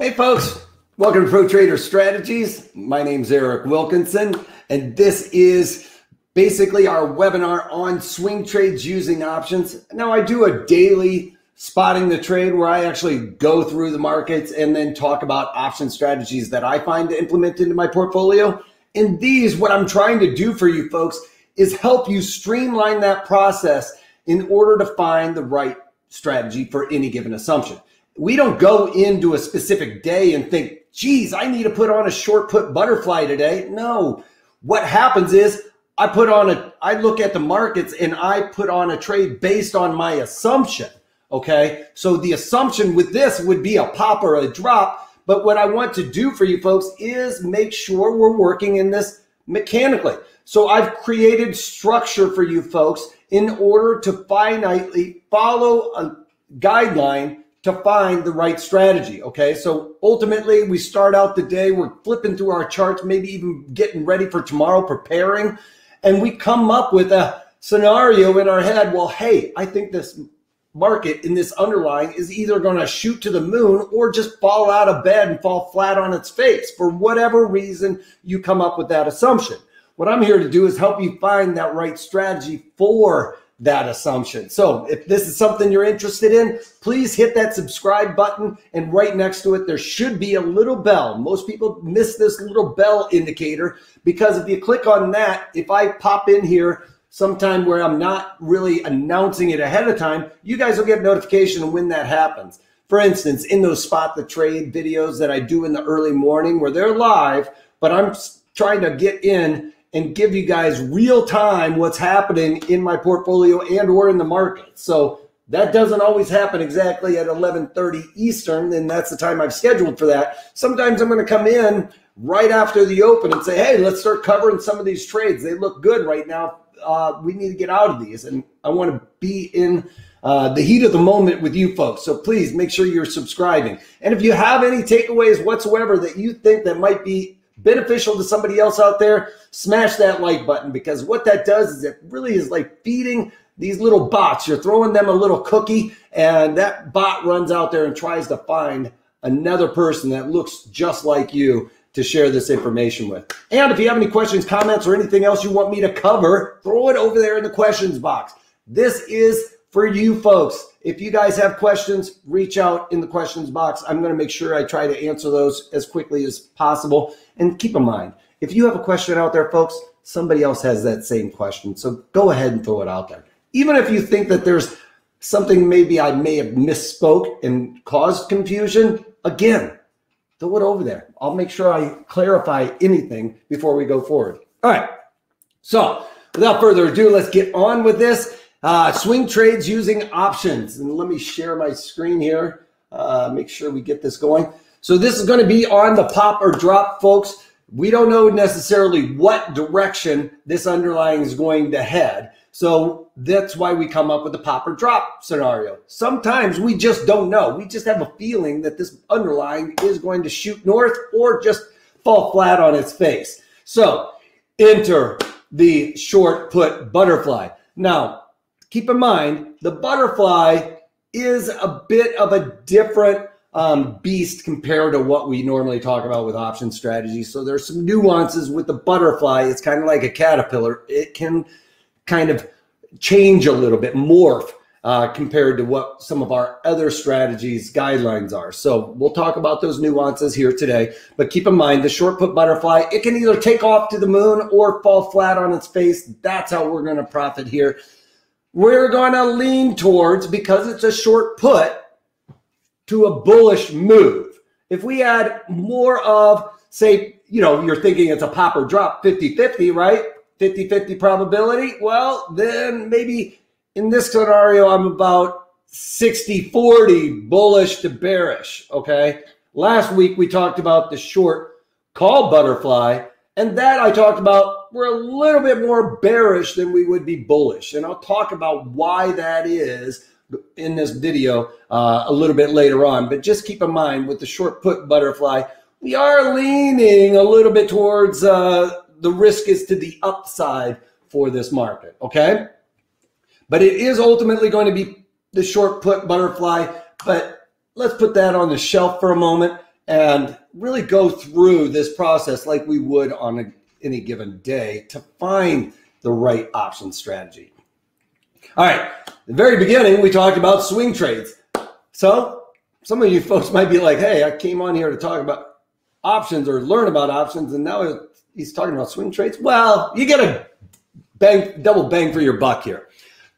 Hey, folks. Welcome to Pro Trader Strategies. My name's Eric Wilkinson, and this is basically our webinar on swing trades using options. Now, I do a daily spotting the trade where I actually go through the markets and then talk about option strategies that I find to implement into my portfolio. And these, what I'm trying to do for you folks is help you streamline that process in order to find the right strategy for any given assumption we don't go into a specific day and think, geez, I need to put on a short put butterfly today. No. What happens is I put on a, I look at the markets and I put on a trade based on my assumption. Okay. So the assumption with this would be a pop or a drop. But what I want to do for you folks is make sure we're working in this mechanically. So I've created structure for you folks in order to finitely follow a guideline to find the right strategy. Okay. So ultimately, we start out the day, we're flipping through our charts, maybe even getting ready for tomorrow, preparing, and we come up with a scenario in our head. Well, hey, I think this market in this underlying is either going to shoot to the moon or just fall out of bed and fall flat on its face for whatever reason you come up with that assumption. What I'm here to do is help you find that right strategy for that assumption. So if this is something you're interested in, please hit that subscribe button and right next to it, there should be a little bell. Most people miss this little bell indicator because if you click on that, if I pop in here sometime where I'm not really announcing it ahead of time, you guys will get notification when that happens. For instance, in those spot the trade videos that I do in the early morning where they're live, but I'm trying to get in and give you guys real time what's happening in my portfolio and or in the market. So that doesn't always happen exactly at 11:30 Eastern, and that's the time I've scheduled for that. Sometimes I'm going to come in right after the open and say, "Hey, let's start covering some of these trades. They look good right now. Uh, we need to get out of these." And I want to be in uh, the heat of the moment with you folks. So please make sure you're subscribing. And if you have any takeaways whatsoever that you think that might be beneficial to somebody else out there, smash that like button because what that does is it really is like feeding these little bots. You're throwing them a little cookie, and that bot runs out there and tries to find another person that looks just like you to share this information with. And if you have any questions, comments, or anything else you want me to cover, throw it over there in the questions box. This is for you folks. If you guys have questions, reach out in the questions box. I'm going to make sure I try to answer those as quickly as possible. And keep in mind, if you have a question out there, folks, somebody else has that same question. So go ahead and throw it out there. Even if you think that there's something maybe I may have misspoke and caused confusion, again, throw it over there. I'll make sure I clarify anything before we go forward. All right. So without further ado, let's get on with this. Uh, swing trades using options. And let me share my screen here. Uh, make sure we get this going. So this is going to be on the pop or drop, folks. We don't know necessarily what direction this underlying is going to head. So that's why we come up with the pop or drop scenario. Sometimes we just don't know. We just have a feeling that this underlying is going to shoot north or just fall flat on its face. So enter the short put butterfly. Now, keep in mind, the butterfly is a bit of a different um, beast compared to what we normally talk about with option strategies. So there's some nuances with the butterfly. It's kind of like a caterpillar. It can kind of change a little bit, morph uh, compared to what some of our other strategies guidelines are. So we'll talk about those nuances here today. But keep in mind, the short put butterfly, it can either take off to the moon or fall flat on its face. That's how we're going to profit here. We're going to lean towards, because it's a short put, to a bullish move. If we had more of, say, you know, you're thinking it's a pop or drop 50 50, right? 50 50 probability. Well, then maybe in this scenario, I'm about 60 40 bullish to bearish. Okay. Last week, we talked about the short call butterfly. And that I talked about, we're a little bit more bearish than we would be bullish. And I'll talk about why that is in this video uh, a little bit later on. But just keep in mind with the short put butterfly, we are leaning a little bit towards uh, the risk is to the upside for this market. Okay. But it is ultimately going to be the short put butterfly. But let's put that on the shelf for a moment and really go through this process like we would on a, any given day to find the right option strategy. All right, the very beginning, we talked about swing trades. So some of you folks might be like, hey, I came on here to talk about options or learn about options, and now he's talking about swing trades. Well, you get a bang, double bang for your buck here.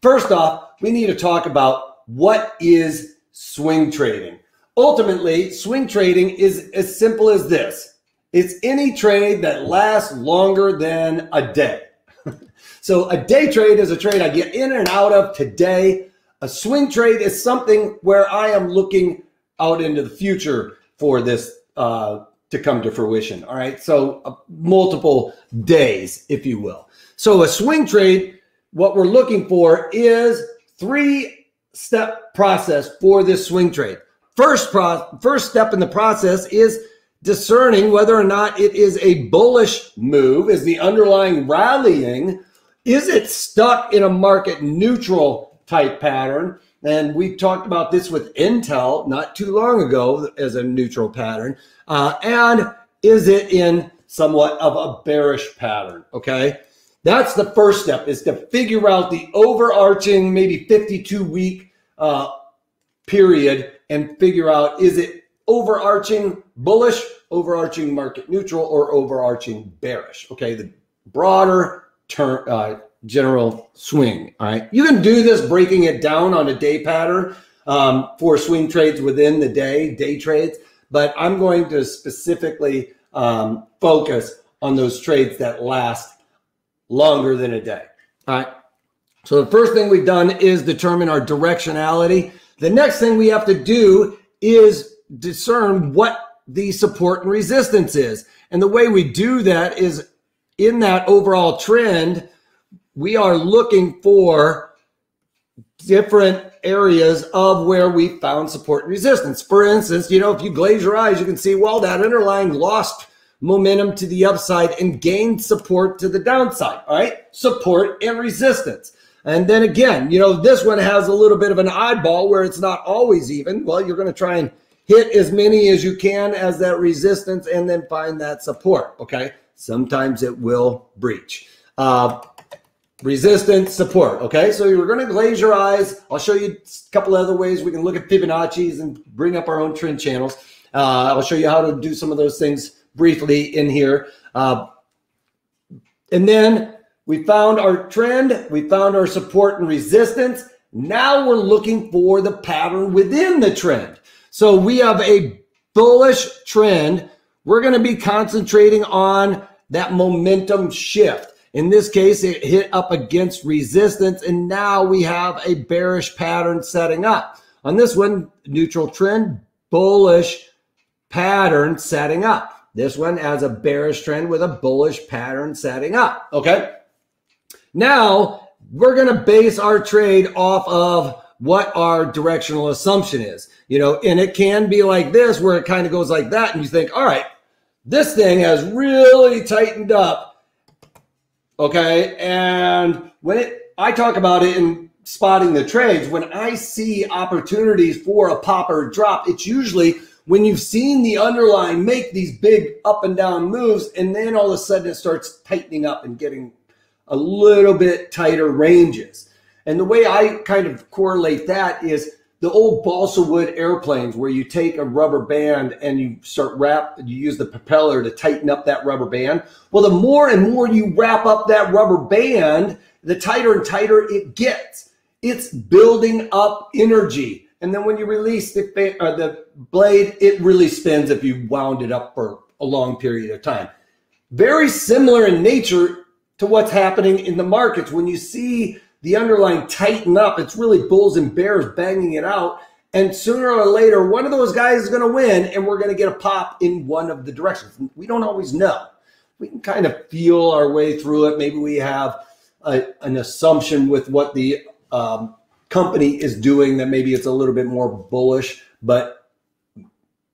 First off, we need to talk about what is swing trading. Ultimately, swing trading is as simple as this. It's any trade that lasts longer than a day. so a day trade is a trade I get in and out of today. A swing trade is something where I am looking out into the future for this uh, to come to fruition. All right. So uh, multiple days, if you will. So a swing trade, what we're looking for is three step process for this swing trade. First, pro- first step in the process is discerning whether or not it is a bullish move. Is the underlying rallying? Is it stuck in a market neutral type pattern? And we talked about this with Intel not too long ago as a neutral pattern. Uh, and is it in somewhat of a bearish pattern? Okay. That's the first step is to figure out the overarching, maybe 52 week uh, period and figure out is it overarching bullish, overarching market neutral, or overarching bearish? Okay, the broader term, uh, general swing. All right, you can do this breaking it down on a day pattern um, for swing trades within the day, day trades, but I'm going to specifically um, focus on those trades that last longer than a day. All right. So the first thing we've done is determine our directionality. The next thing we have to do is discern what the support and resistance is. And the way we do that is in that overall trend, we are looking for different areas of where we found support and resistance. For instance, you know, if you glaze your eyes, you can see, well, that underlying lost momentum to the upside and gained support to the downside. All right. Support and resistance. And then again, you know, this one has a little bit of an oddball where it's not always even. Well, you're going to try and hit as many as you can as that resistance and then find that support. Okay. Sometimes it will breach. Uh, resistance, support. Okay. So you're going to glaze your eyes. I'll show you a couple other ways we can look at Fibonacci's and bring up our own trend channels. Uh, I'll show you how to do some of those things briefly in here. Uh, and then we found our trend, we found our support and resistance. Now we're looking for the pattern within the trend. So we have a bullish trend. We're going to be concentrating on that momentum shift. In this case, it hit up against resistance, and now we have a bearish pattern setting up. On this one, neutral trend, bullish pattern setting up. This one has a bearish trend with a bullish pattern setting up. Okay. Now we're going to base our trade off of what our directional assumption is, you know, and it can be like this where it kind of goes like that. And you think, all right, this thing has really tightened up. Okay. And when it, I talk about it in spotting the trades, when I see opportunities for a pop or drop, it's usually when you've seen the underlying make these big up and down moves, and then all of a sudden it starts tightening up and getting a little bit tighter ranges. And the way I kind of correlate that is the old balsa wood airplanes where you take a rubber band and you start wrap, you use the propeller to tighten up that rubber band. Well, the more and more you wrap up that rubber band, the tighter and tighter it gets. It's building up energy. And then when you release the, uh, the blade, it really spins if you wound it up for a long period of time. Very similar in nature to what's happening in the markets. When you see the underlying tighten up, it's really bulls and bears banging it out. And sooner or later, one of those guys is going to win, and we're going to get a pop in one of the directions. We don't always know. We can kind of feel our way through it. Maybe we have a, an assumption with what the um, company is doing that maybe it's a little bit more bullish, but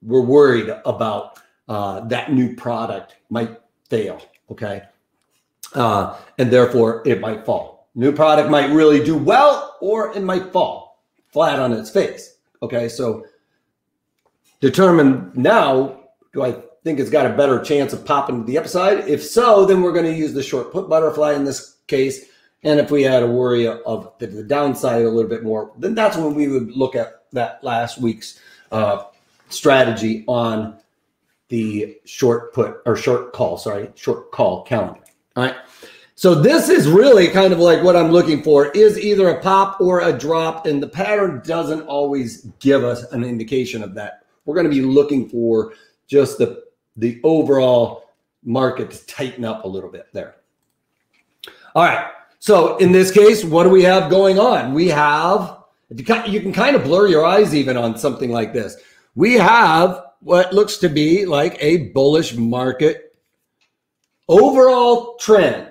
we're worried about uh, that new product might fail. Okay uh, and therefore it might fall. New product might really do well, or it might fall flat on its face. Okay, so determine now do I think it's got a better chance of popping to the upside? If so, then we're going to use the short put butterfly in this case. And if we had a worry of the, the downside a little bit more, then that's when we would look at that last week's uh, strategy on the short put or short call, sorry, short call calendar. Right. So this is really kind of like what I'm looking for is either a pop or a drop, and the pattern doesn't always give us an indication of that. We're going to be looking for just the the overall market to tighten up a little bit there. All right. So in this case, what do we have going on? We have you can kind of blur your eyes even on something like this. We have what looks to be like a bullish market overall trend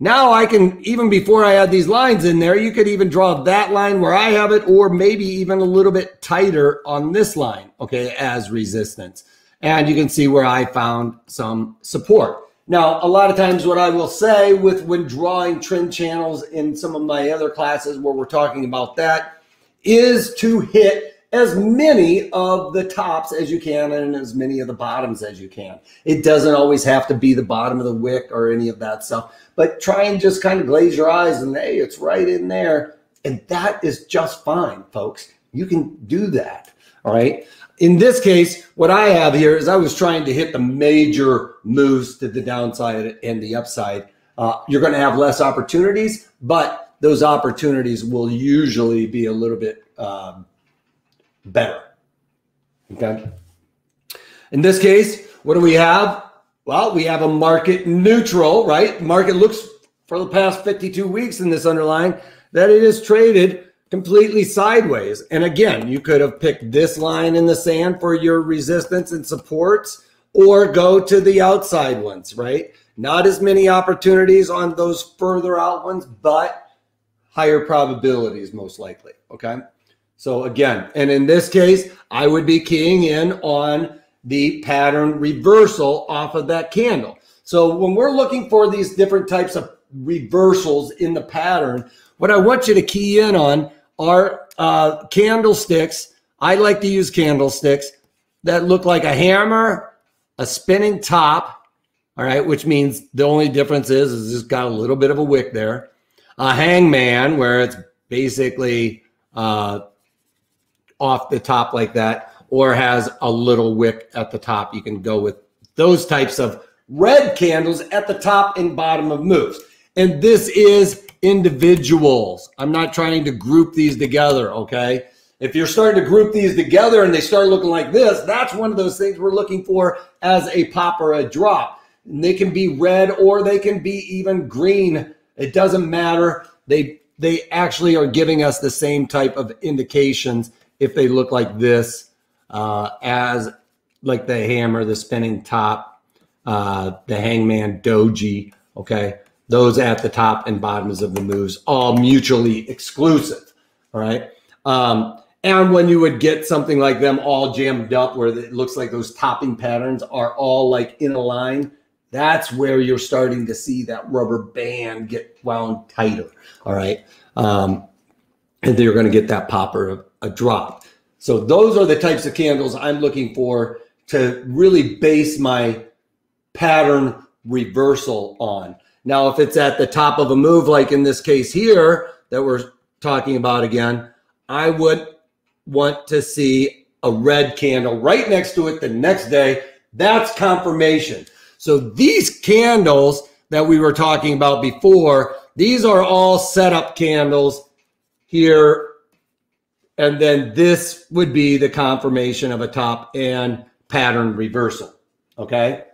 now I can, even before I add these lines in there, you could even draw that line where I have it, or maybe even a little bit tighter on this line, okay, as resistance. And you can see where I found some support. Now, a lot of times what I will say with when drawing trend channels in some of my other classes where we're talking about that is to hit as many of the tops as you can and as many of the bottoms as you can. It doesn't always have to be the bottom of the wick or any of that stuff, but try and just kind of glaze your eyes and hey, it's right in there. And that is just fine, folks. You can do that. All right. In this case, what I have here is I was trying to hit the major moves to the downside and the upside. Uh, you're going to have less opportunities, but those opportunities will usually be a little bit um, better. Okay. In this case, what do we have? Well, we have a market neutral, right? Market looks for the past 52 weeks in this underlying that it is traded completely sideways. And again, you could have picked this line in the sand for your resistance and supports or go to the outside ones, right? Not as many opportunities on those further out ones, but higher probabilities most likely, okay? So again, and in this case, I would be keying in on the pattern reversal off of that candle. So when we're looking for these different types of reversals in the pattern, what I want you to key in on are uh, candlesticks. I like to use candlesticks that look like a hammer, a spinning top, all right, which means the only difference is, is it's got a little bit of a wick there. A hangman, where it's basically uh, off the top like that or has a little wick at the top. You can go with those types of red candles at the top and bottom of moves. And this is individuals. I'm not trying to group these together, okay? If you're starting to group these together and they start looking like this, that's one of those things we're looking for as a pop or a drop. And they can be red or they can be even green. It doesn't matter. They they actually are giving us the same type of indications if they look like this uh, as like the hammer, the spinning top, uh, the hangman doji, okay? Those at the top and bottoms of the moves, all mutually exclusive, all right? Um, and when you would get something like them all jammed up where it looks like those topping patterns are all like in a line, that's where you're starting to see that rubber band get wound tighter, all right? Um, and you're going to get that popper a drop. So those are the types of candles I'm looking for to really base my pattern reversal on. Now, if it's at the top of a move, like in this case here that we're talking about again, I would want to see a red candle right next to it the next day. That's confirmation. So these candles that we were talking about before, these are all setup candles here and then this would be the confirmation of a top and pattern reversal. Okay.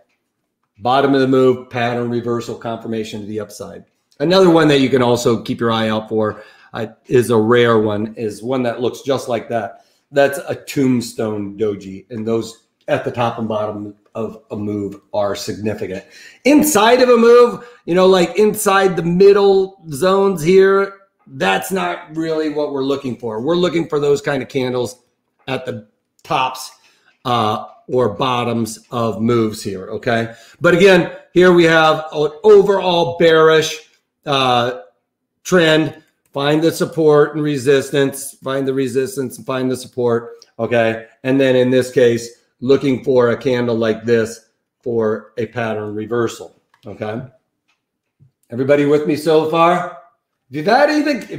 Bottom of the move, pattern reversal, confirmation to the upside. Another one that you can also keep your eye out for uh, is a rare one, is one that looks just like that. That's a tombstone doji. And those at the top and bottom of a move are significant. Inside of a move, you know, like inside the middle zones here, that's not really what we're looking for. We're looking for those kind of candles at the tops uh, or bottoms of moves here. Okay. But again, here we have an overall bearish uh, trend. Find the support and resistance, find the resistance and find the support. Okay. And then in this case, looking for a candle like this for a pattern reversal. Okay. Everybody with me so far? If you've had if,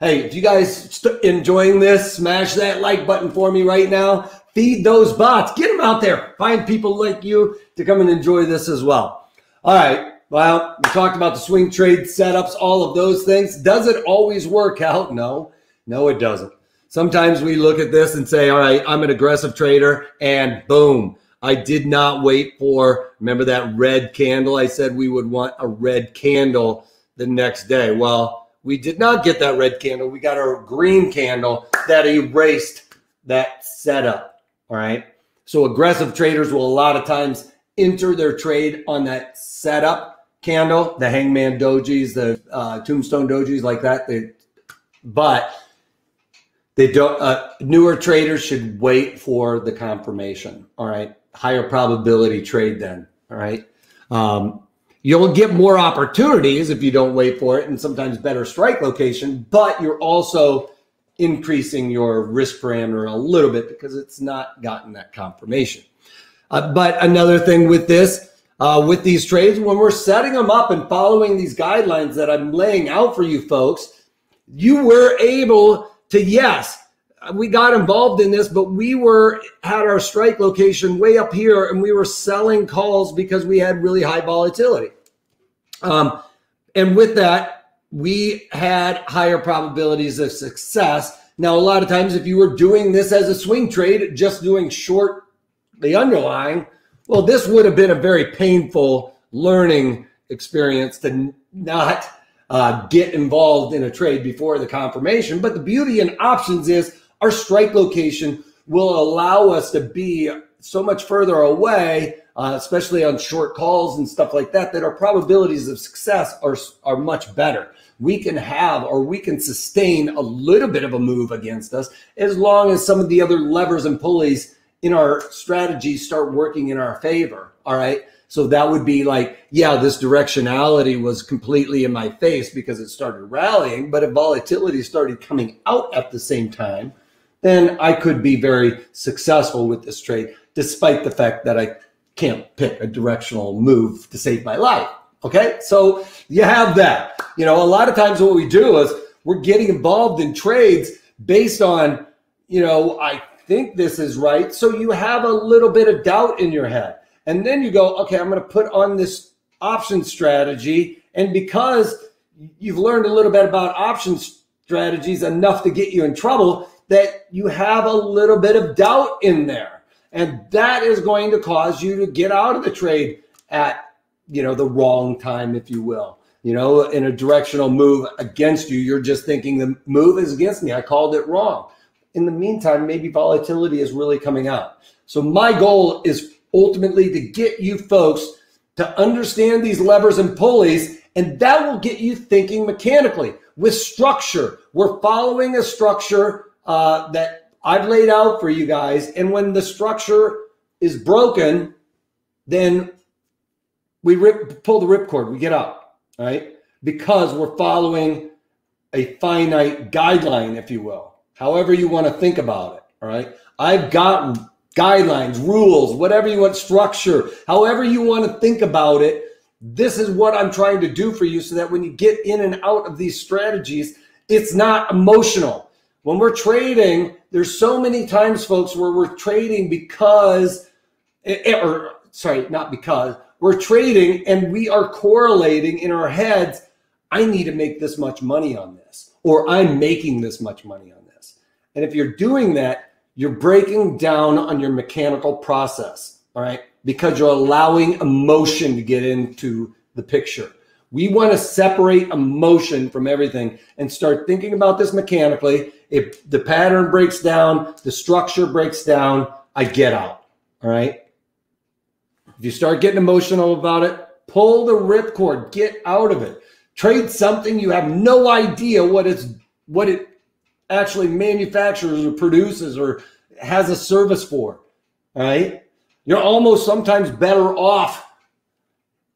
hey, if you guys st- enjoying this, smash that like button for me right now. Feed those bots. Get them out there. Find people like you to come and enjoy this as well. All right. Well, we talked about the swing trade setups, all of those things. Does it always work out? No, no, it doesn't. Sometimes we look at this and say, all right, I'm an aggressive trader, and boom, I did not wait for, remember that red candle? I said we would want a red candle the next day. Well, we did not get that red candle. We got a green candle that erased that setup. All right. So aggressive traders will a lot of times enter their trade on that setup candle, the hangman dojis, the uh, tombstone dojis like that. They, but they don't, uh, newer traders should wait for the confirmation. All right higher probability trade then. All right. Um, you'll get more opportunities if you don't wait for it and sometimes better strike location, but you're also increasing your risk parameter a little bit because it's not gotten that confirmation. Uh, but another thing with this, uh, with these trades, when we're setting them up and following these guidelines that I'm laying out for you folks, you were able to, yes, we got involved in this, but we were had our strike location way up here, and we were selling calls because we had really high volatility. Um, and with that, we had higher probabilities of success. Now, a lot of times, if you were doing this as a swing trade, just doing short the underlying, well, this would have been a very painful learning experience to not uh, get involved in a trade before the confirmation. But the beauty in options is our strike location will allow us to be so much further away, uh, especially on short calls and stuff like that, that our probabilities of success are, are much better. We can have or we can sustain a little bit of a move against us as long as some of the other levers and pulleys in our strategy start working in our favor. All right. So that would be like, yeah, this directionality was completely in my face because it started rallying, but if volatility started coming out at the same time, then I could be very successful with this trade, despite the fact that I can't pick a directional move to save my life. Okay, so you have that. You know, a lot of times what we do is we're getting involved in trades based on, you know, I think this is right. So you have a little bit of doubt in your head. And then you go, okay, I'm going to put on this option strategy. And because you've learned a little bit about option strategies enough to get you in trouble, that you have a little bit of doubt in there. And that is going to cause you to get out of the trade at, you know, the wrong time, if you will. You know, in a directional move against you, you're just thinking the move is against me. I called it wrong. In the meantime, maybe volatility is really coming out. So my goal is ultimately to get you folks to understand these levers and pulleys, and that will get you thinking mechanically with structure. We're following a structure uh, that I've laid out for you guys. And when the structure is broken, then we rip, pull the ripcord, we get out, right? Because we're following a finite guideline, if you will, however you want to think about it, all right? I've got guidelines, rules, whatever you want, structure, however you want to think about it. This is what I'm trying to do for you so that when you get in and out of these strategies, it's not emotional. When we're trading, there's so many times, folks, where we're trading because, eh, eh, or sorry, not because, we're trading and we are correlating in our heads, I need to make this much money on this, or I'm making this much money on this. And if you're doing that, you're breaking down on your mechanical process, all right? Because you're allowing emotion to get into the picture. We want to separate emotion from everything and start thinking about this mechanically. If the pattern breaks down, the structure breaks down, I get out. All right. If you start getting emotional about it, pull the ripcord, get out of it. Trade something you have no idea what it's what it actually manufactures or produces or has a service for. All right. You're almost sometimes better off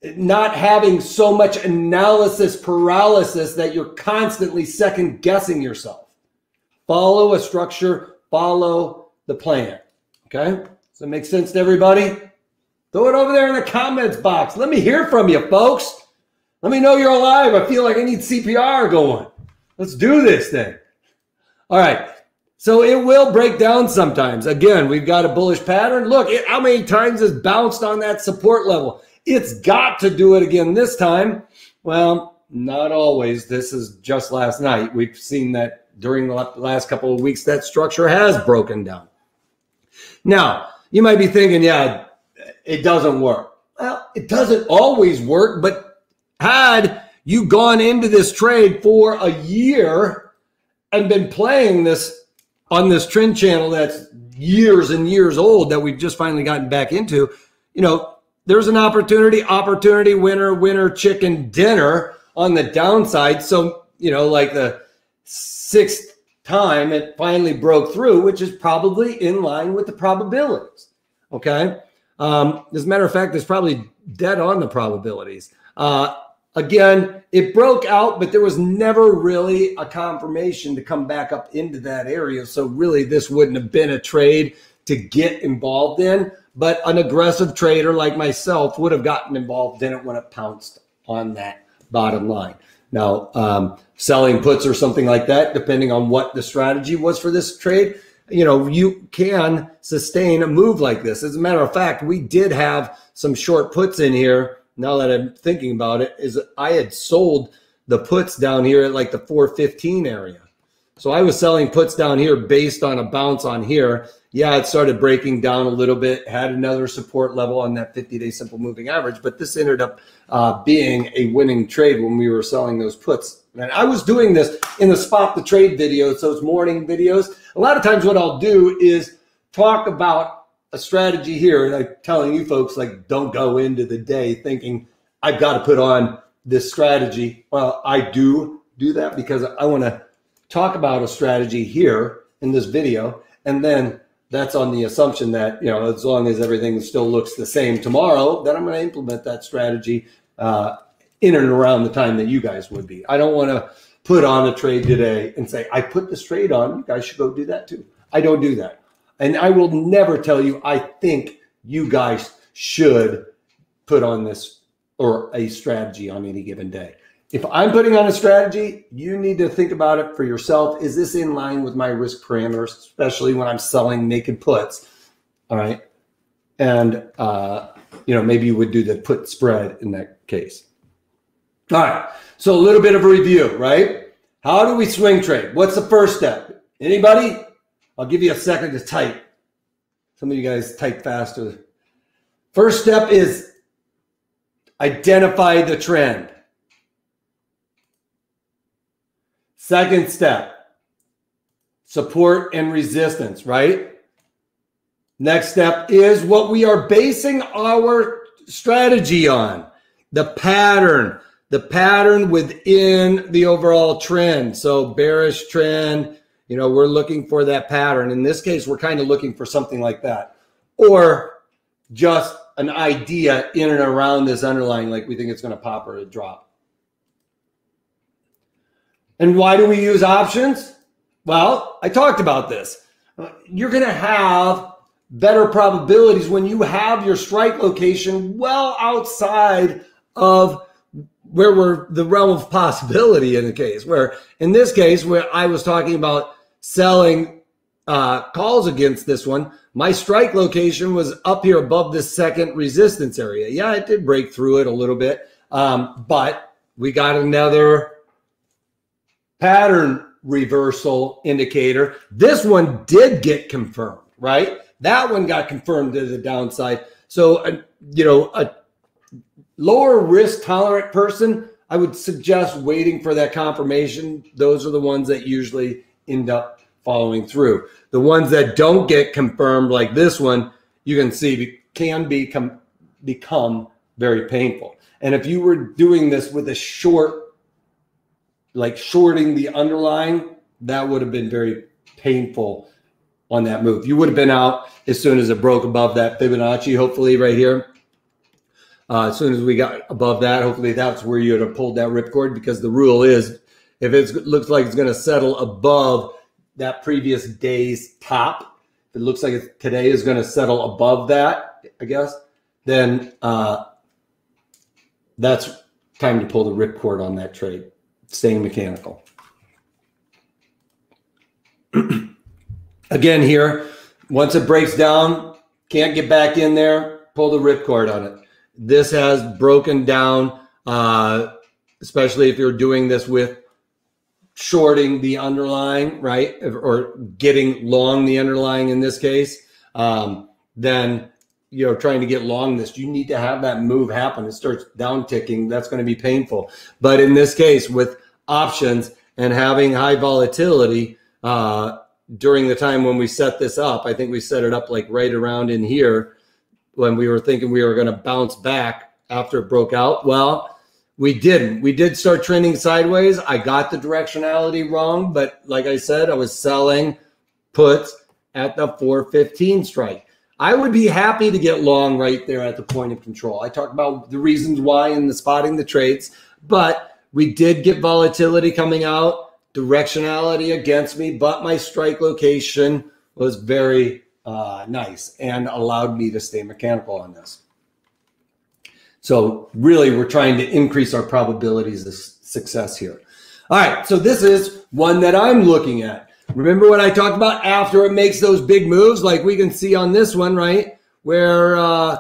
not having so much analysis paralysis that you're constantly second guessing yourself. Follow a structure, follow the plan. Okay. Does that make sense to everybody? Throw it over there in the comments box. Let me hear from you, folks. Let me know you're alive. I feel like I need CPR going. Let's do this thing. All right. So it will break down sometimes. Again, we've got a bullish pattern. Look, it, how many times has bounced on that support level? It's got to do it again this time. Well, not always. This is just last night. We've seen that during the last couple of weeks, that structure has broken down. Now, you might be thinking, yeah, it doesn't work. Well, it doesn't always work, but had you gone into this trade for a year and been playing this on this trend channel that's years and years old that we've just finally gotten back into, you know, there's an opportunity, opportunity, winner, winner, chicken dinner on the downside. So, you know, like the sixth time it finally broke through, which is probably in line with the probabilities. Okay. Um, as a matter of fact, it's probably dead on the probabilities. Uh, again, it broke out, but there was never really a confirmation to come back up into that area. So, really, this wouldn't have been a trade to get involved in. But an aggressive trader like myself would have gotten involved in it when it pounced on that bottom line. Now, um, selling puts or something like that, depending on what the strategy was for this trade, you know, you can sustain a move like this. As a matter of fact, we did have some short puts in here. Now that I'm thinking about it, is I had sold the puts down here at like the 415 area. So I was selling puts down here based on a bounce on here. Yeah, it started breaking down a little bit, had another support level on that 50 day simple moving average, but this ended up uh, being a winning trade when we were selling those puts. And I was doing this in the spot the trade videos, those morning videos. A lot of times, what I'll do is talk about a strategy here, and I'm telling you folks, like, don't go into the day thinking I've got to put on this strategy. Well, I do do that because I want to talk about a strategy here in this video, and then that's on the assumption that you know as long as everything still looks the same tomorrow, then I'm going to implement that strategy uh, in and around the time that you guys would be. I don't want to put on a trade today and say I put this trade on. You guys should go do that too. I don't do that, and I will never tell you I think you guys should put on this or a strategy on any given day if I'm putting on a strategy, you need to think about it for yourself. Is this in line with my risk parameters, especially when I'm selling naked puts? All right. And, uh, you know, maybe you would do the put spread in that case. All right. So a little bit of a review, right? How do we swing trade? What's the first step? Anybody? I'll give you a second to type. Some of you guys type faster. First step is identify the trend. Second step, support and resistance, right? Next step is what we are basing our strategy on the pattern, the pattern within the overall trend. So, bearish trend, you know, we're looking for that pattern. In this case, we're kind of looking for something like that, or just an idea in and around this underlying, like we think it's going to pop or drop. And why do we use options? Well, I talked about this. You're going to have better probabilities when you have your strike location well outside of where we're the realm of possibility in the case where in this case where i was talking about selling uh, calls against this one my strike location was up here above the second resistance area yeah it did break through it a little bit um, but we got another pattern reversal indicator. This one did get confirmed, right? That one got confirmed to the downside. So, uh, you know, a lower risk tolerant person, I would suggest waiting for that confirmation. Those are the ones that usually end up following through. The ones that don't get confirmed, like this one, you can see can become become very painful. And if you were doing this with a short like shorting the underlying, that would have been very painful on that move. You would have been out as soon as it broke above that Fibonacci, hopefully right here. Uh, as soon as we got above that, hopefully that's where you would have pulled that ripcord because the rule is if it looks like it's going to settle above that previous day's top, if it looks like today is going to settle above that, I guess, then uh, that's time to pull the ripcord on that trade, staying mechanical. Again, here, once it breaks down, can't get back in there, pull the ripcord on it. This has broken down, uh, especially if you're doing this with shorting the underlying, right? Or getting long the underlying in this case, um, then you know trying to get long this you need to have that move happen it starts down ticking that's going to be painful but in this case with options and having high volatility uh, during the time when we set this up i think we set it up like right around in here when we were thinking we were going to bounce back after it broke out well we didn't. We did start trending sideways. I got the directionality wrong, but like I said, I was selling puts at the 415 strike. I would be happy to get long right there at the point of control. I talked about the reasons why in the spotting the trades, but we did get volatility coming out, directionality against me, but my strike location was very uh, nice and allowed me to stay mechanical on this. So really, we're trying to increase our probabilities of success here. All right, so this is one that I'm looking at. Remember what I talked about after it makes those big moves, like we can see on this one, right? Where uh,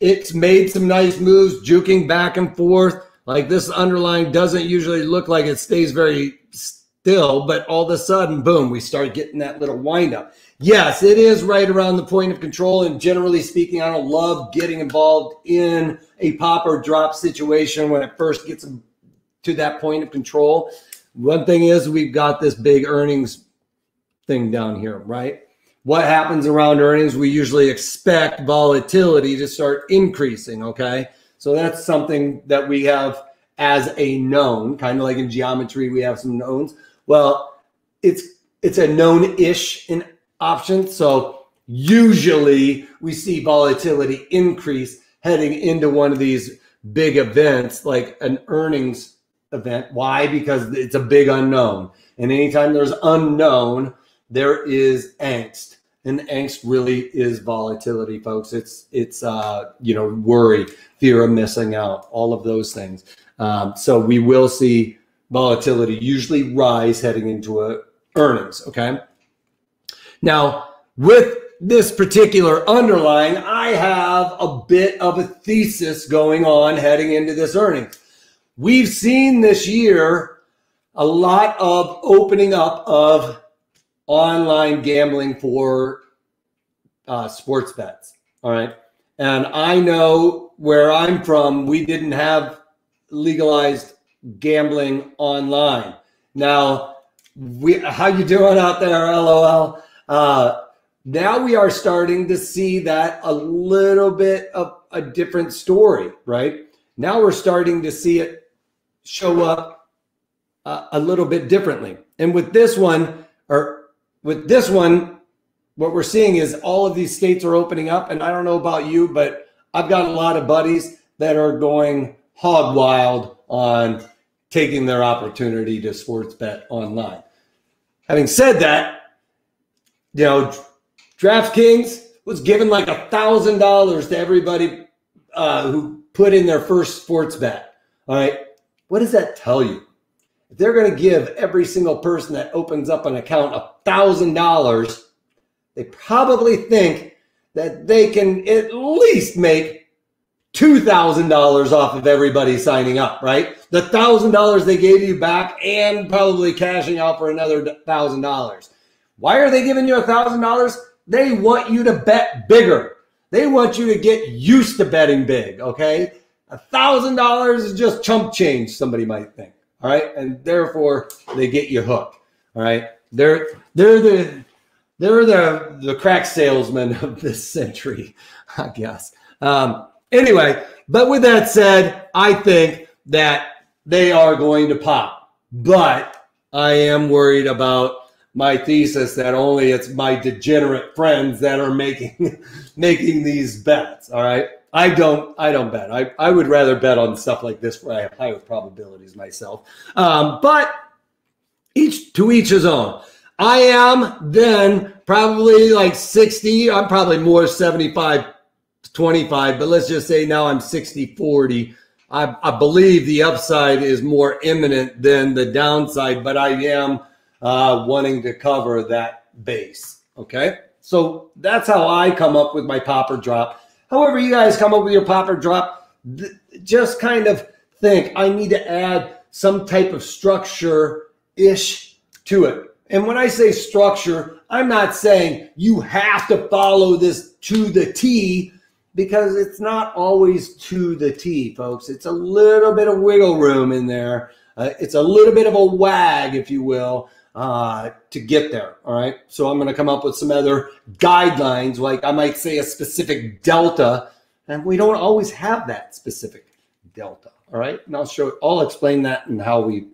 it's made some nice moves, juking back and forth. Like this underlying doesn't usually look like it stays very still, but all of a sudden, boom, we start getting that little windup. Yes, it is right around the point of control. And generally speaking, I don't love getting involved in a pop or drop situation when it first gets to that point of control. One thing is, we've got this big earnings thing down here, right? What happens around earnings? We usually expect volatility to start increasing, okay? So that's something that we have as a known, kind of like in geometry, we have some knowns. Well, it's it's a known-ish in option. So usually we see volatility increase heading into one of these big events like an earnings event. Why? Because it's a big unknown. And anytime there's unknown, there is angst. And angst really is volatility, folks. It's it's uh, you know worry, fear of missing out, all of those things. Um, so we will see volatility usually rise heading into a earnings. Okay. Now, with this particular underlying, I have a bit of a thesis going on heading into this earnings. We've seen this year a lot of opening up of online gambling for uh, sports bets. All right. And I know where I'm from, we didn't have legalized gambling online. Now, we, how you doing out there, LOL? Uh, now we are starting to see that a little bit of a different story, right? Now we're starting to see it show up uh, a little bit differently. And with this one, or with this one, what we're seeing is all of these states are opening up. And I don't know about you, but I've got a lot of buddies that are going hog wild on taking their opportunity to sports bet online. Having said that, you know, DraftKings was giving like a thousand dollars to everybody uh, who put in their first sports bet. All right, what does that tell you? If they're going to give every single person that opens up an account a thousand dollars, they probably think that they can at least make two thousand dollars off of everybody signing up. Right, the thousand dollars they gave you back, and probably cashing out for another thousand dollars. Why are they giving you a thousand dollars? They want you to bet bigger. They want you to get used to betting big. Okay. A thousand dollars is just chump change, somebody might think. All right. And therefore they get you hooked. All right. They're they're the they're the the crack salesmen of this century, I guess. Um, anyway, but with that said, I think that they are going to pop. But I am worried about my thesis that only it's my degenerate friends that are making making these bets. All right. I don't I don't bet. I, I would rather bet on stuff like this where I have higher probabilities myself. Um, but each to each his own. I am then probably like 60. I'm probably more 75 25, but let's just say now I'm 60 40. I, I believe the upside is more imminent than the downside, but I am uh, wanting to cover that base. Okay. So that's how I come up with my pop or drop. However, you guys come up with your pop or drop, just kind of think I need to add some type of structure ish to it. And when I say structure, I'm not saying you have to follow this to the T because it's not always to the T, folks. It's a little bit of wiggle room in there. Uh, it's a little bit of a wag, if you will, uh, to get there. All right. So I'm going to come up with some other guidelines, like I might say a specific delta, and we don't always have that specific delta. All right. And I'll show, I'll explain that and how we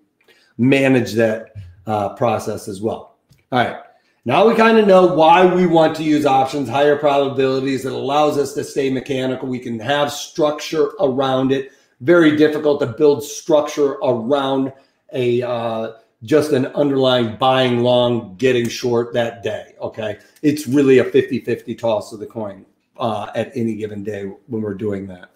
manage that uh, process as well. All right. Now we kind of know why we want to use options, higher probabilities. It allows us to stay mechanical. We can have structure around it. Very difficult to build structure around a uh, just an underlying buying long, getting short that day. Okay. It's really a 50 50 toss of the coin uh, at any given day when we're doing that.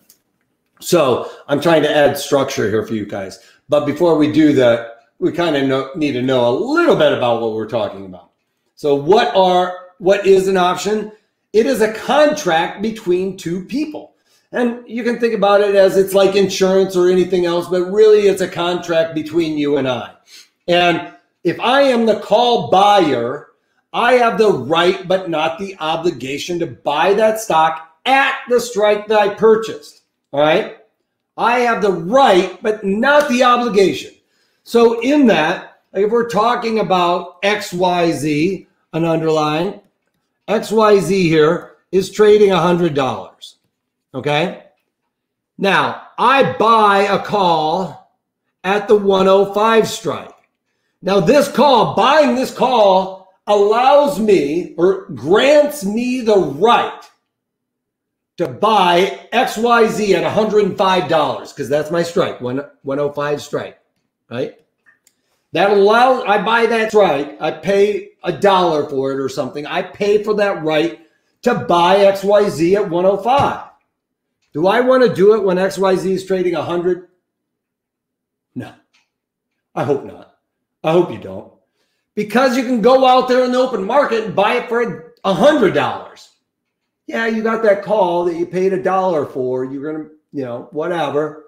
So I'm trying to add structure here for you guys. But before we do that, we kind of need to know a little bit about what we're talking about. So what are what is an option? It is a contract between two people. And you can think about it as it's like insurance or anything else, but really it's a contract between you and I. And if I am the call buyer, I have the right but not the obligation to buy that stock at the strike that I purchased. All right. I have the right, but not the obligation. So, in that, if we're talking about XYZ, an underlying, XYZ here is trading $100. Okay. Now, I buy a call at the 105 strike. Now, this call, buying this call, allows me or grants me the right to buy XYZ at $105 because that's my strike, 105 strike, right? That allows, I buy that right. I pay a dollar for it or something. I pay for that right to buy XYZ at 105. Do I want to do it when XYZ is trading 100? No. I hope not. I hope you don't. Because you can go out there in the open market and buy it for a $100 yeah, you got that call that you paid a dollar for. You're to, you know, whatever.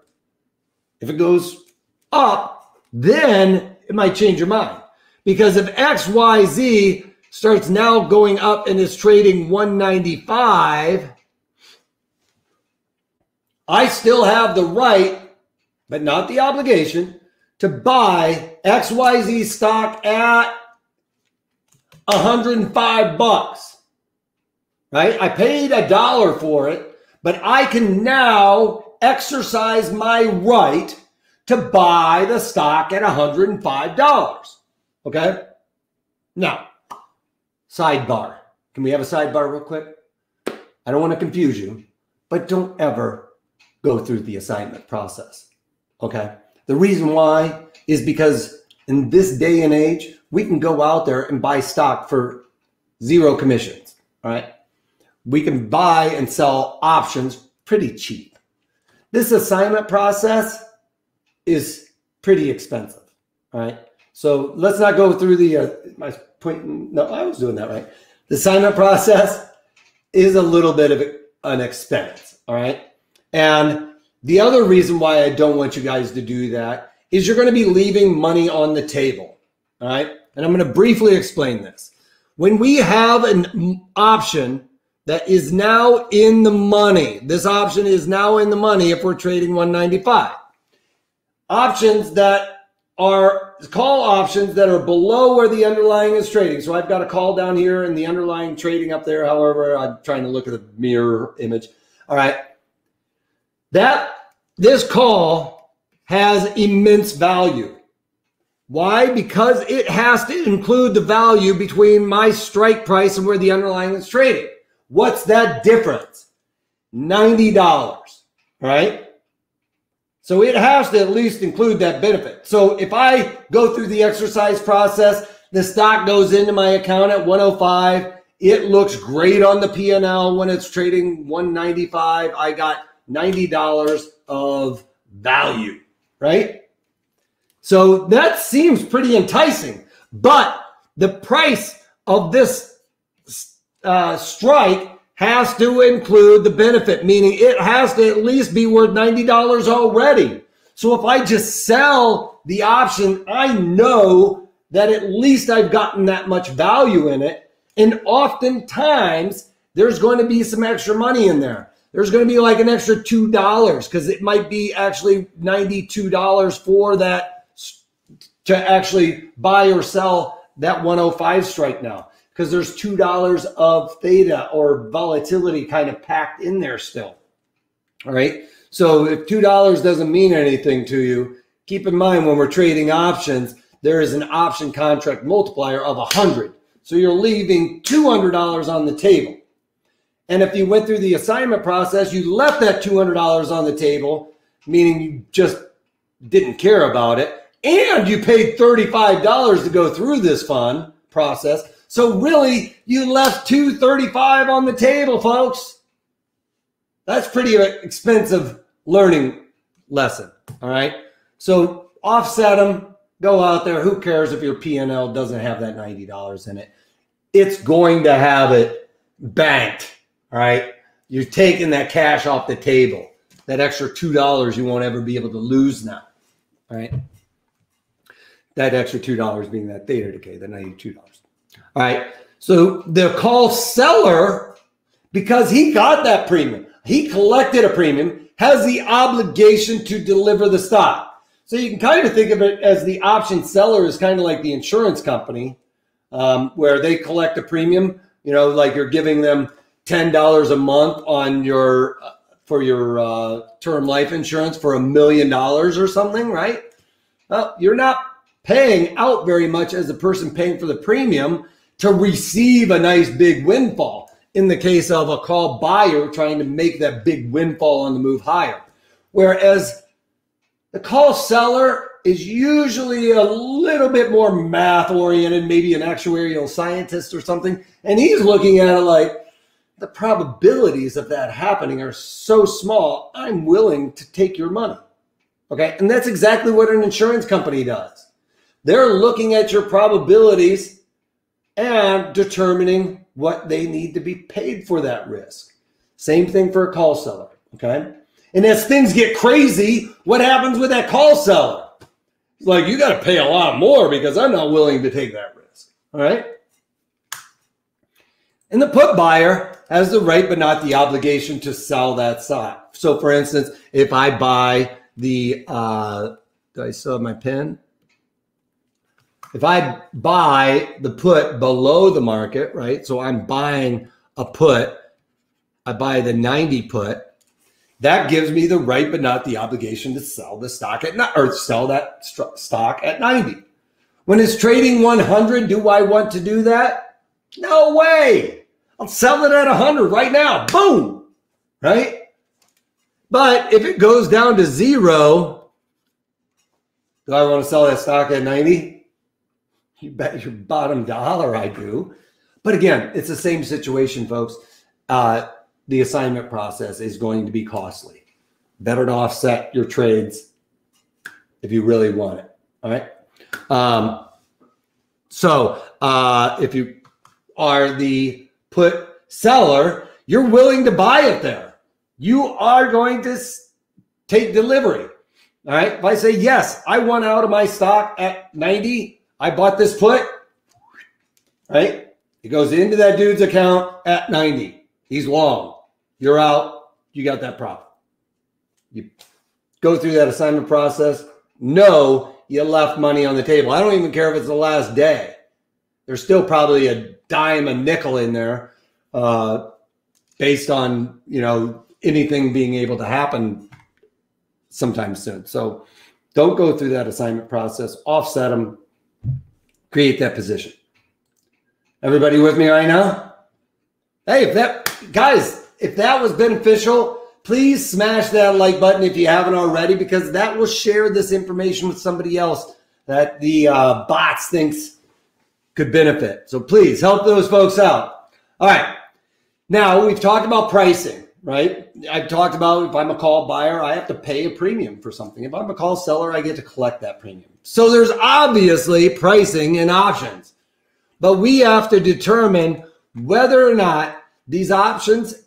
If it goes up, then it might change your mind. Because if XYZ starts now going up and is trading 195, I still have the right, but not the obligation, to buy XYZ stock at 105 bucks right? I paid a dollar for it, but I can now exercise my right to buy the stock at $105. Okay? Now, sidebar. Can we have a sidebar real quick? I don't want to confuse you, but don't ever go through the assignment process. Okay? The reason why is because in this day and age, we can go out there and buy stock for zero commissions. right? we can buy and sell options pretty cheap. This assignment process is pretty expensive. right? So let's not go through the uh, my point. No, I was doing that right. The assignment process is a little bit of an expense. All right. And the other reason why I don't want you guys to do that is you're going to be leaving money on the table. All right. And I'm going to briefly explain this. When we have an option that is now in the money. This option is now in the money if we're trading 195. Options that are call options that are below where the underlying is trading. So I've got a call down here and the underlying trading up there. However, I'm trying to look at the mirror image. All right. That this call has immense value. Why? Because it has to include the value between my strike price and where the underlying is trading. What's that difference? $90, right? So it has to at least include that benefit. So if I go through the exercise process, The stock goes into my account at 105. It looks great on the P&L when it's trading 195. I got $90 of value, right? So that seems pretty enticing. But the price of this uh, strike has to include the benefit, meaning it has to at least be worth $90 already. So if I just sell the option, I know that at least I've gotten that much value in it. And oftentimes there's going to be some extra money in there. There's going to be like an extra $2 because it might be actually $92 for that to actually buy or sell that 105 strike now because there's $2 of theta or volatility kind of packed in there still. All right. So if $2 doesn't mean anything to you, keep in mind when we're trading options, there is an option contract multiplier of 100. So you're leaving $200 on the table. And if you went through the assignment process, you left that $200 on the table, meaning you just didn't care about it, and you paid $35 to go through this fund process. So really, you left 235 on the table, folks. That's pretty expensive learning lesson. All right. So offset them, go out there. Who cares if your P&L doesn't have that $90 in it? It's going to have it banked. All right. You're taking that cash off the table. That extra $2 you won't ever be able to lose now. All right. That extra $2 being that theta decay, the $92. All right. So the call seller, because he got that premium, he collected a premium, has the obligation to deliver the stock. So you can kind of think of it as the option seller is kind of like the insurance company, um, where they collect a premium. You know, like you're giving them ten dollars a month on your uh, for your uh, term life insurance for a million dollars or something, right? Well, you're not paying out very much as the person paying for the premium to receive a nice big windfall in the case of a call buyer trying to make that big windfall on the move higher. Whereas the call seller is usually a little bit more math oriented, maybe an actuarial scientist or something. And he's looking at it like the probabilities of that happening are so small, I'm willing to take your money. Okay. And that's exactly what an insurance company does. They're looking at your probabilities and determining what they need to be paid for that risk. Same thing for a call seller. Okay. And as things get crazy, what happens with that call seller? Like, you got to pay a lot more because I'm not willing to take that risk. All right. And the put buyer has the right, but not the obligation to sell that stock. So, for instance, if I buy the, uh, do I still have my pen? if I buy the put below the market, right? So I'm buying a put, I buy the 90 put, that gives me the right but not the obligation to sell the stock at or sell that st- stock at 90. When it's trading 100, do I want to do that? No way. I'll sell it at 100 right now. Boom. Right? But if it goes down to 0, do I want to sell that stock at 90? You bet your bottom dollar I do. But again, it's the same situation, folks. Uh, the assignment process is going to be costly. Better to offset your trades if you really want it. All right. Um, so uh, if you are the put seller, you're willing to buy it there. You are going to take delivery. All right. If I say, yes, I want out of my stock at 90, I bought this put, right? It goes into that dude's account at 90. He's long. You're out. You got that profit. You go through that assignment process. No, you left money on the table. I don't even care if it's the last day. There's still probably a dime, a nickel in there, uh, based on you know anything being able to happen sometime soon. So don't go through that assignment process. Offset them create that position. Everybody with me right now? Hey, if that, guys, if that was beneficial, please smash that like button if you haven't already, because that will share this information with somebody else that the uh, bots thinks could benefit. So please help those folks out. All right. Now we've talked about pricing, right? I've talked about if I'm a call buyer, I have to pay a premium for something. If I'm a call seller, I get to collect that premium. So there's obviously pricing and options, but we have to determine whether or not these options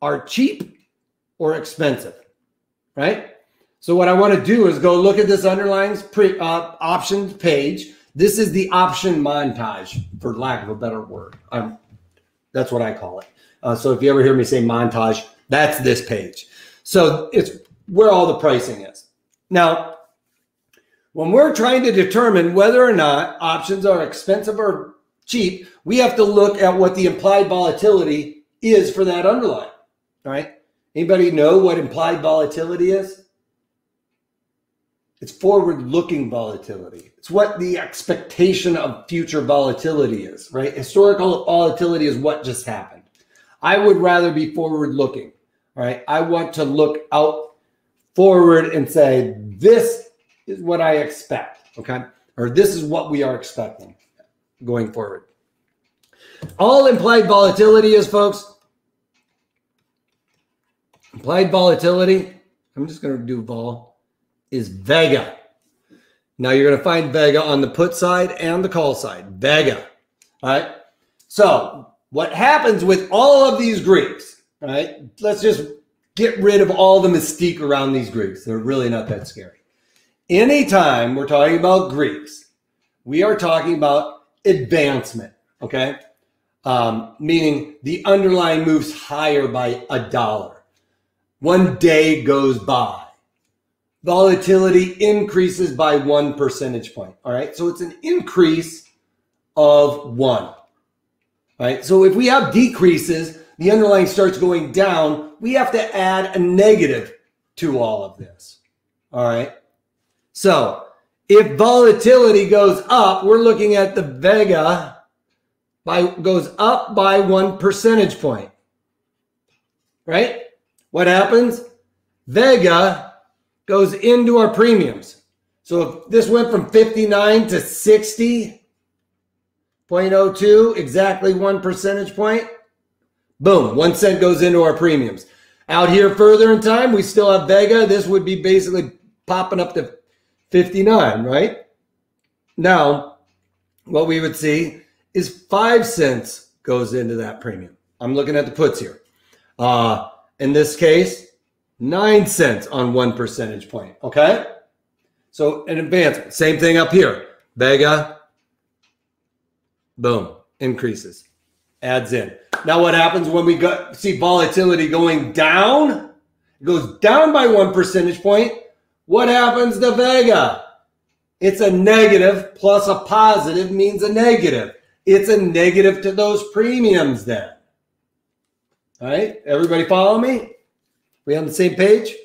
are cheap or expensive, right? So what I want to do is go look at this underlying pre, uh, options page. This is the option montage, for lack of a better word. I'm, that's what I call it. Uh, so if you ever hear me say montage, that's this page. So it's where all the pricing is. Now, when we're trying to determine whether or not options are expensive or cheap, we have to look at what the implied volatility is for that underlying. All right. Anybody know what implied volatility is? It's forward looking volatility. It's what the expectation of future volatility is, right? Historical volatility is what just happened. I would rather be forward looking, right? I want to look out forward and say, this is what I expect, okay? Or this is what we are expecting going forward. All implied volatility is, folks, implied volatility. I'm just going to do vol is Vega. Now you're going to find Vega on the put side and the call side. Vega. All right. So what happens with all of these Greeks, right? Let's just get rid of all the mystique around these Greeks. They're really not that scary. Anytime we're talking about Greeks, we are talking about advancement. Okay. Um, meaning the underlying moves higher by a dollar. One day goes by volatility increases by one percentage point. All right. So it's an increase of one. Right. So if we have decreases, the underlying starts going down, we have to add a negative to all of this. All right. So if volatility goes up, we're looking at the Vega by goes up by one percentage point. Right? What happens? Vega goes into our premiums. So if this went from 59 to 60.02, exactly one percentage point, boom, one cent goes into our premiums. Out here further in time, we still have Vega. This would be basically popping up to 59, right? Now, what we would see is five cents goes into that premium. I'm looking at the puts here. Uh, in this case, nine cents on one percentage point. Okay. So an advancement, same thing up here. Vega, boom, increases, adds in. Now, what happens when we see volatility going down? It goes down by one percentage point. What happens to Vega? It's a negative plus a positive means a negative. It's a negative to those premiums then. All right, everybody follow me? We on the same page?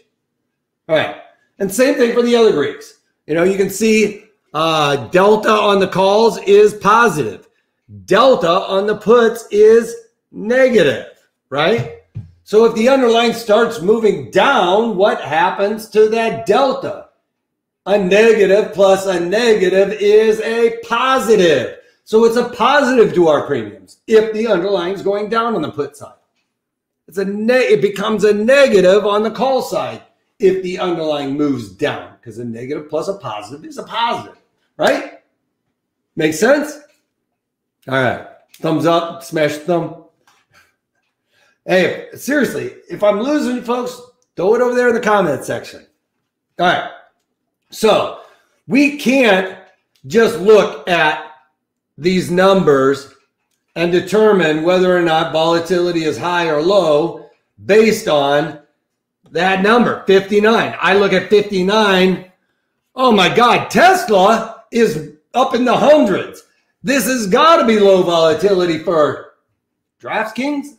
All right. And same thing for the other Greeks. You know, you can see uh, delta on the calls is positive. Delta on the puts is negative, right? So if the underlying starts moving down, what happens to that delta? A negative plus a negative is a positive. So it's a positive to our premiums if the underlying is going down on the put side. It's a ne- it becomes a negative on the call side if the underlying moves down because a negative plus a positive is a positive, right? Make sense? All right. Thumbs up, smash thumb. Hey, seriously, if I'm losing folks, throw it over there in the comment section. All right. So we can't just look at these numbers and determine whether or not volatility is high or low based on that number 59 i look at 59 oh my god tesla is up in the hundreds. This has got to be low volatility for draftkings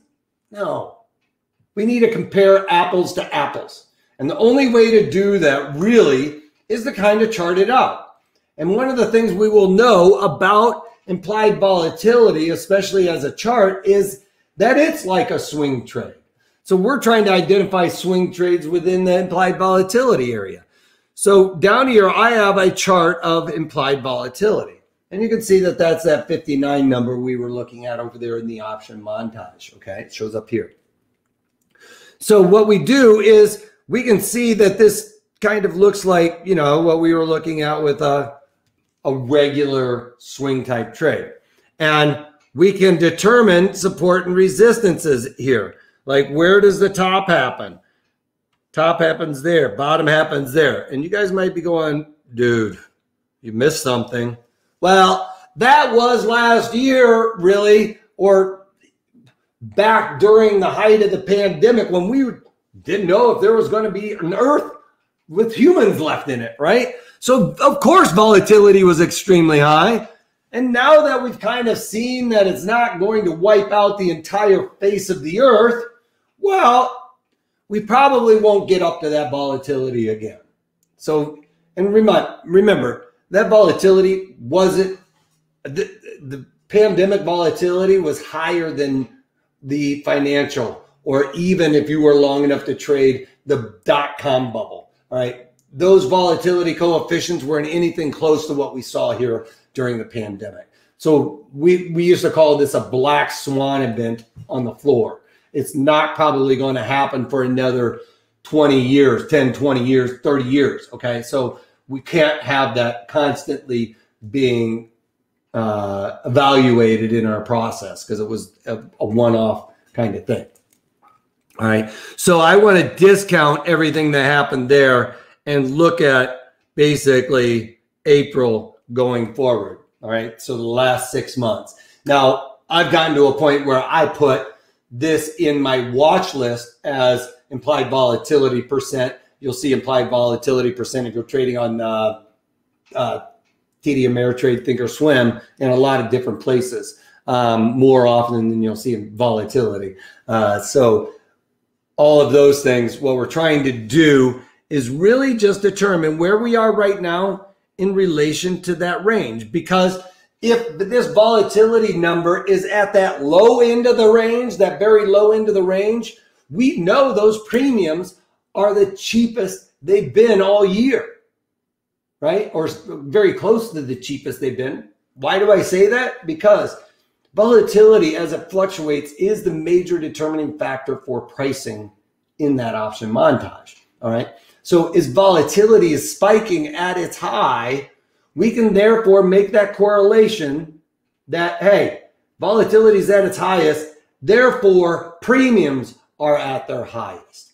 no. We need to compare apples to apples. And the only way to do that really is to kind of chart it out. And one of the things we will know about implied volatility, especially as a chart, is that it's like a swing trade. So we're trying to identify swing trades within the implied volatility area. So down here, I have a chart of implied volatility. And you can see that that's that 59 number we were looking at over there in the option montage. Okay, it shows up here. So what we do is we can see that this kind of looks like, you know, what we were looking at with a, a regular swing type trade. And we can determine support and resistances here. Like where does the top happen? Top happens there, bottom happens there. And you guys might be going, dude, you missed something. Well, that was last year, really, or back during the height of the pandemic when we didn't know if there was going to be an earth with humans left in it, right? So, of course, volatility was extremely high. And now that we've kind of seen that it's not going to wipe out the entire face of the earth, well, we probably won't get up to that volatility again. So, and remember, that volatility wasn't the, the pandemic volatility was higher than the financial, or even if you were long enough to trade the dot com bubble. All right. Those volatility coefficients weren't anything close to what we saw here during the pandemic. So we, we used to call this a black swan event on the floor. It's not probably going to happen for another 20 years, 10, 20 years, 30 years. Okay. So we can't have that constantly being uh, evaluated in our process because it was a, a one off kind of thing. All right. So I want to discount everything that happened there and look at basically April going forward. All right. So the last six months. Now I've gotten to a point where I put this in my watch list as implied volatility percent. You'll see implied volatility percent if you're trading on uh, uh, TD Ameritrade, Thinkorswim in a lot of different places um, more often than you'll see in volatility. Uh, so all of those things, what we're trying to do is really just determine where we are right now in relation to that range. Because if this volatility number is at that low end of the range, that very low end of the range, we know those premiums are the cheapest they've been all year, right? Or very close to the cheapest they've been. Why do I say that? Because volatility as it fluctuates is the major determining factor for pricing in that option montage. All right. So as volatility is spiking at its high, we can therefore make that correlation that, hey, volatility is at its highest, therefore premiums are at their highest.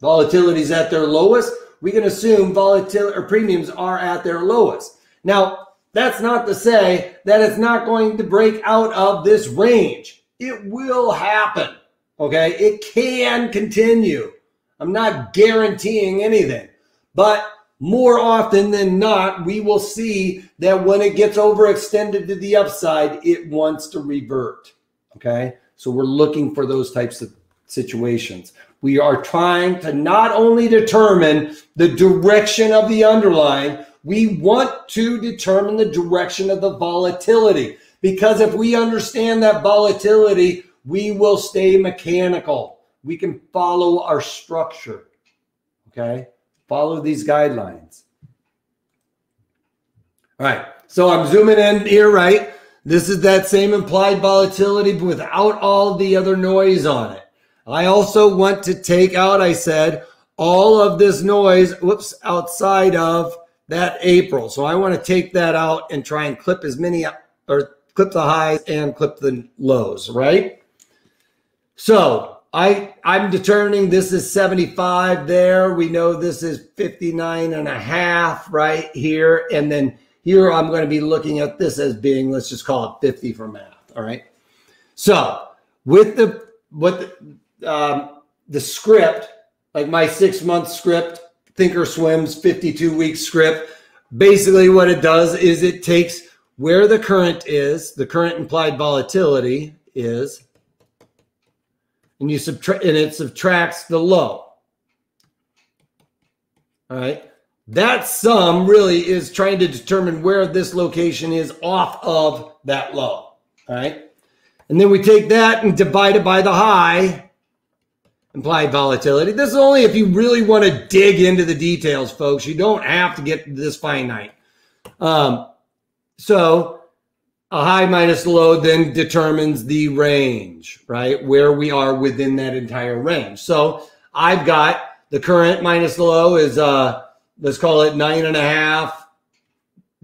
Volatility is at their lowest, we can assume volatility or premiums are at their lowest. Now, that's not to say that it's not going to break out of this range. It will happen. Okay. It can continue. I'm not guaranteeing anything, but more often than not, we will see that when it gets overextended to the upside, it wants to revert. Okay. So we're looking for those types of situations. We are trying to not only determine the direction of the underlying, we want to determine the direction of the volatility. Because if we understand that volatility, we will stay mechanical. We can follow our structure. Okay? Follow these guidelines. All right. So I'm zooming in here, right? This is that same implied volatility without all the other noise on it. I also want to take out, I said, all of this noise, whoops, outside of that April. So I want to take that out and try and clip as many or clip the highs and clip the lows, right? So I, I'm determining this is 75 there. We know this is 59 and a half right here. And then here I'm going to be looking at this as being, let's just call it 50 for math. All right. So with the, what the, um, the script, like my six month script, Thinkorswim's 52 week script, basically what it does is it takes where the current is, the current implied volatility is, and you subtract and it subtracts the low. All right. That sum really is trying to determine where this location is off of that low. All right. And then we take that and divide it by the high implied volatility. This is only if you really want to dig into the details, folks. You don't have to get this finite. Um, so a high minus low then determines the range, right? Where we are within that entire range. So I've got the current minus low is uh let's call it nine and a half,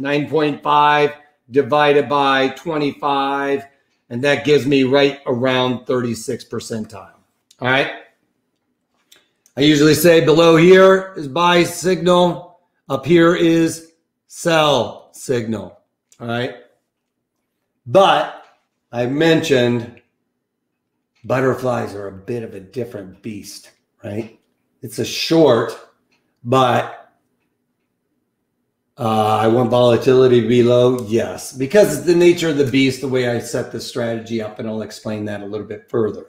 9.5 divided by 25, and that gives me right around 36 percentile. All right. I usually say below here is buy signal, up here is sell signal. All right. But I mentioned butterflies are a bit of a different beast, right? It's a short, but uh, I want volatility to be low. Yes, because it's the nature of the beast, the way I set the strategy up, and I'll explain that a little bit further.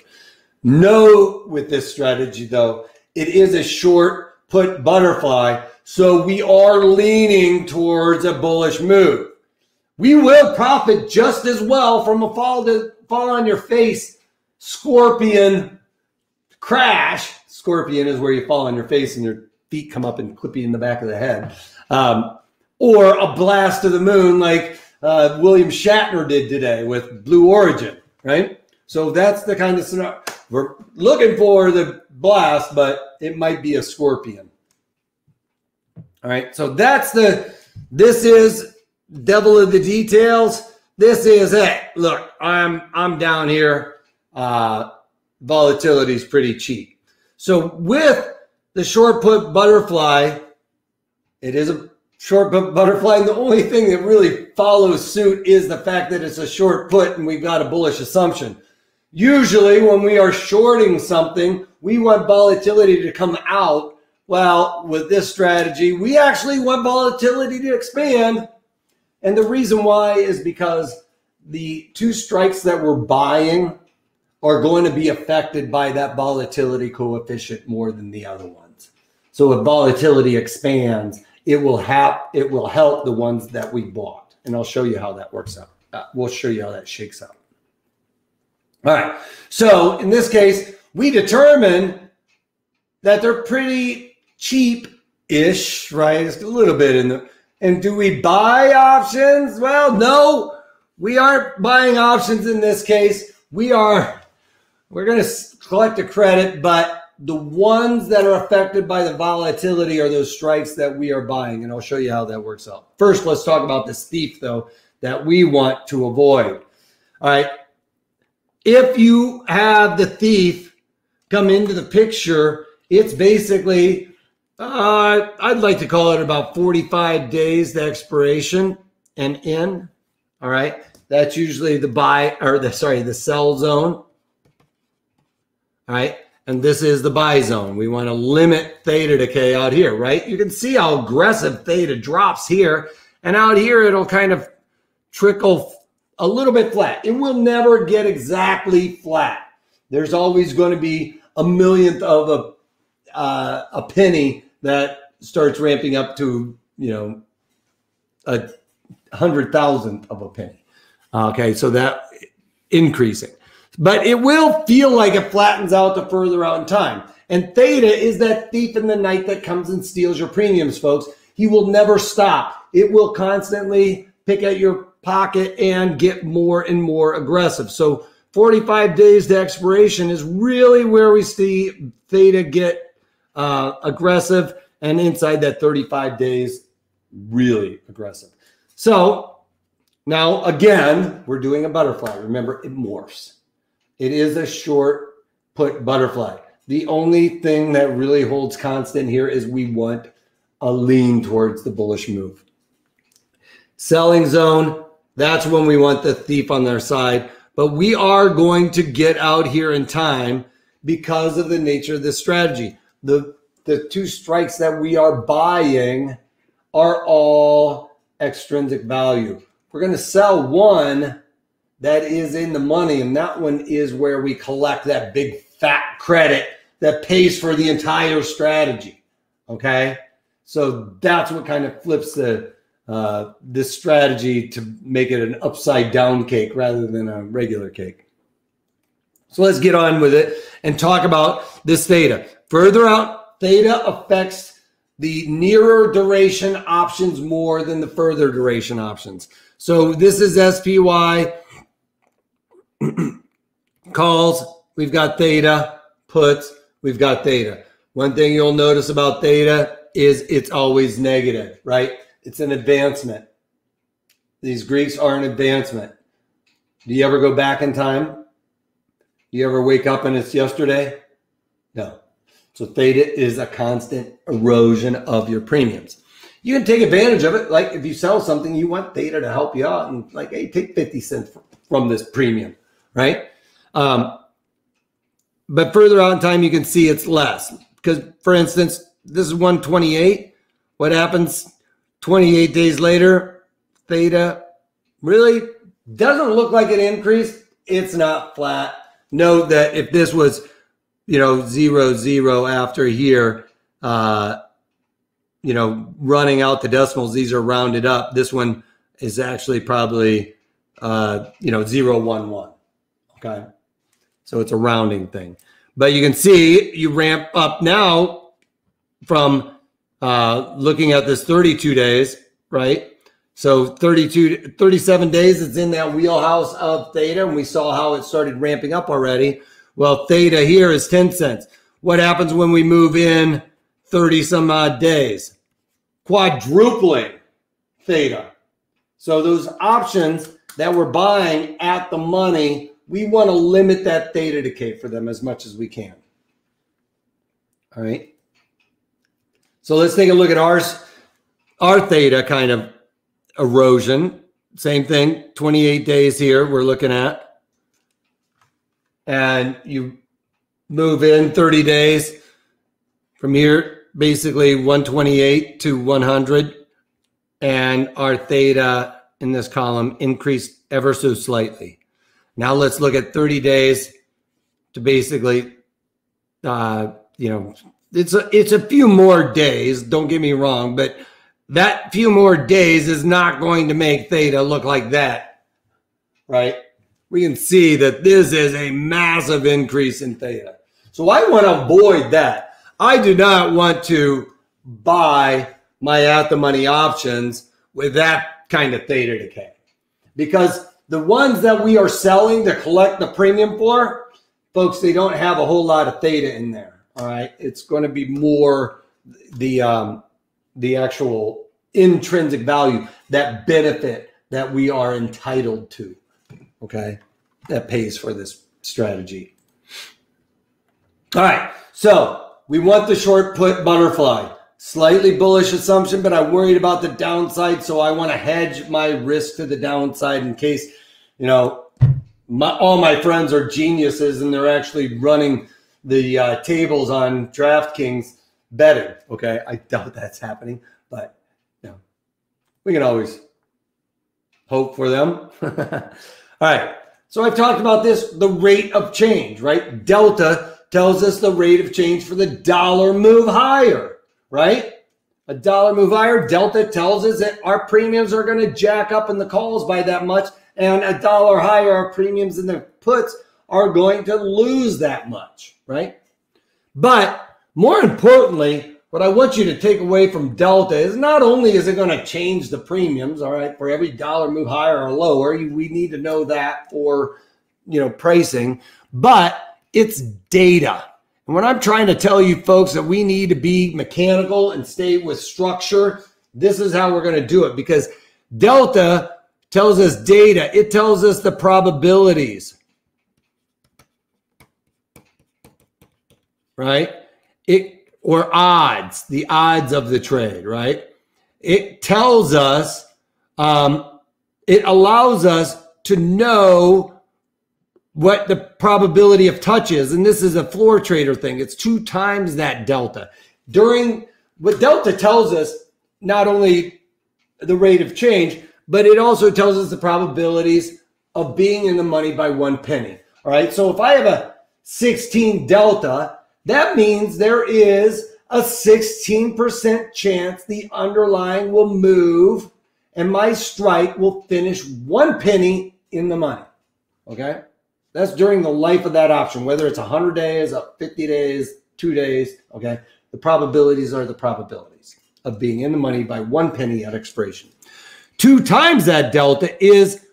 No, with this strategy though, it is a short put butterfly, so we are leaning towards a bullish move. We will profit just as well from a fall to fall on your face scorpion crash. Scorpion is where you fall on your face and your feet come up and clip you in the back of the head. Um, or a blast of the moon like uh, William Shatner did today with Blue Origin, right? So that's the kind of scenario we're looking for the blast, but it might be a scorpion. All right, so that's the this is devil of the details. This is it. Look, I'm I'm down here. Uh, volatility is pretty cheap. So with the short put butterfly, it is a short put butterfly. And the only thing that really follows suit is the fact that it's a short put and we've got a bullish assumption. Usually, when we are shorting something, we want volatility to come out. Well, with this strategy, we actually want volatility to expand and the reason why is because the two strikes that we're buying are going to be affected by that volatility coefficient more than the other ones. So if volatility expands, it will have it will help the ones that we bought. And I'll show you how that works out. Uh, we'll show you how that shakes out. All right. So in this case, we determine that they're pretty cheap-ish, right? It's a little bit in the and do we buy options? Well, no, we aren't buying options in this case. We are, we're going to collect a credit, but the ones that are affected by the volatility are those strikes that we are buying. And I'll show you how that works out. First, let's talk about this thief, though, that we want to avoid. All right. If you have the thief come into the picture, it's basically uh, I'd like to call it about 45 days the expiration and in. All right. That's usually the buy or the sorry, the sell zone. All right. And this is the buy zone. We want to limit theta decay out here, right? You can see how aggressive theta drops here. And out here, it'll kind of trickle a little bit flat. It will never get exactly flat. There's always going to be a millionth of a uh, a penny that starts ramping up to you know a hundred thousandth of a penny. Okay, so that increasing, but it will feel like it flattens out the further out in time. And theta is that thief in the night that comes and steals your premiums, folks. He will never stop. It will constantly pick at your pocket and get more and more aggressive. So 45 days to expiration is really where we see theta get uh, aggressive, and inside that 35 days, really aggressive. So now again, we're doing a butterfly. Remember, it morphs. It is a short put butterfly. The only thing that really holds constant here is we want a lean towards the bullish move. Selling zone, that's when we want the thief on their side. But we are going to get out here in time because of the nature of this strategy the the two strikes that we are buying are all extrinsic value. We're going to sell one that is in the money, and that one is where we collect that big fat credit that pays for the entire strategy. Okay, so that's what kind of flips the uh, this strategy to make it an upside down cake rather than a regular cake. So let's get on with it and talk about this theta. Further out, theta affects the nearer duration options more than the further duration options. So this is SPY calls. We've got theta puts. We've got theta. One thing you'll notice about theta is it's always negative, right? It's an advancement. These Greeks are an advancement. Do you ever go back in time? Do you ever wake up and it's yesterday? No. So theta is a constant erosion of your premiums. You can take advantage of it. Like if you sell something, you want theta to help you out and like, hey, take 50 cents from this premium, right? Um, but further out in time, you can see it's less. Because for instance, this is 128. What happens 28 days later? Theta really doesn't look like it increased. It's not flat. Note that if this was, you know, zero, zero after here, uh, you know, running out the decimals, these are rounded up. This one is actually probably, uh, you know, zero, one, one. Okay. So it's a rounding thing. But you can see you ramp up now from uh, looking at this 32 days, right? So 32, 37 days, it's in that wheelhouse of theta, and we saw how it started ramping up already. Well, theta here is 10 cents. What happens when we move in 30 some odd days? Quadrupling theta. So those options that we're buying at the money, we want to limit that theta decay for them as much as we can. All right. So let's take a look at ours, our theta kind of erosion. Same thing, 28 days here we're looking at. And you move in 30 days from here, basically 128 to 100. And our theta in this column increased ever so slightly. Now let's look at 30 days to basically, uh, you know, it's a, it's a few more days. Don't get me wrong, but that few more days is not going to make theta look like that, right? We can see that this is a massive increase in theta. So I want to avoid that. I do not want to buy my at the money options with that kind of theta decay because the ones that we are selling to collect the premium for, folks, they don't have a whole lot of theta in there. All right, it's going to be more the um, the actual intrinsic value, that benefit that we are entitled to. Okay, that pays for this strategy. All right, so we want the short put butterfly. Slightly bullish assumption, but I'm worried about the downside, so I want to hedge my risk to the downside in case, you know, my, all my friends are geniuses and they're actually running the uh, tables on DraftKings betting. Okay, I doubt that's happening, but you know, we can always hope for them. All right. So I've talked about this the rate of change, right? Delta tells us the rate of change for the dollar move higher, right? A dollar move higher. Delta tells us that our premiums are going to jack up in the calls by that much. And a dollar higher, our premiums in the puts are going to lose that much, right? But more importantly, what I want you to take away from Delta is not only is it going to change the premiums, all right, for every dollar move higher or lower, we need to know that for, you know, pricing, but it's data. And when I'm trying to tell you folks that we need to be mechanical and stay with structure, this is how we're going to do it because Delta tells us data. It tells us the probabilities. right? It or odds, the odds of the trade, right? It tells us, um, it allows us to know what the probability of touch is. And this is a floor trader thing. It's two times that delta. During what delta tells us, not only the rate of change, but it also tells us the probabilities of being in the money by one penny. All right. So if I have a 16 delta that means there is a 16% chance the underlying will move and my strike will finish one penny in the money. Okay. That's during the life of that option, whether it's 100 days, 50 days, two days. Okay. The probabilities are the probabilities of being in the money by one penny at expiration. Two times that delta is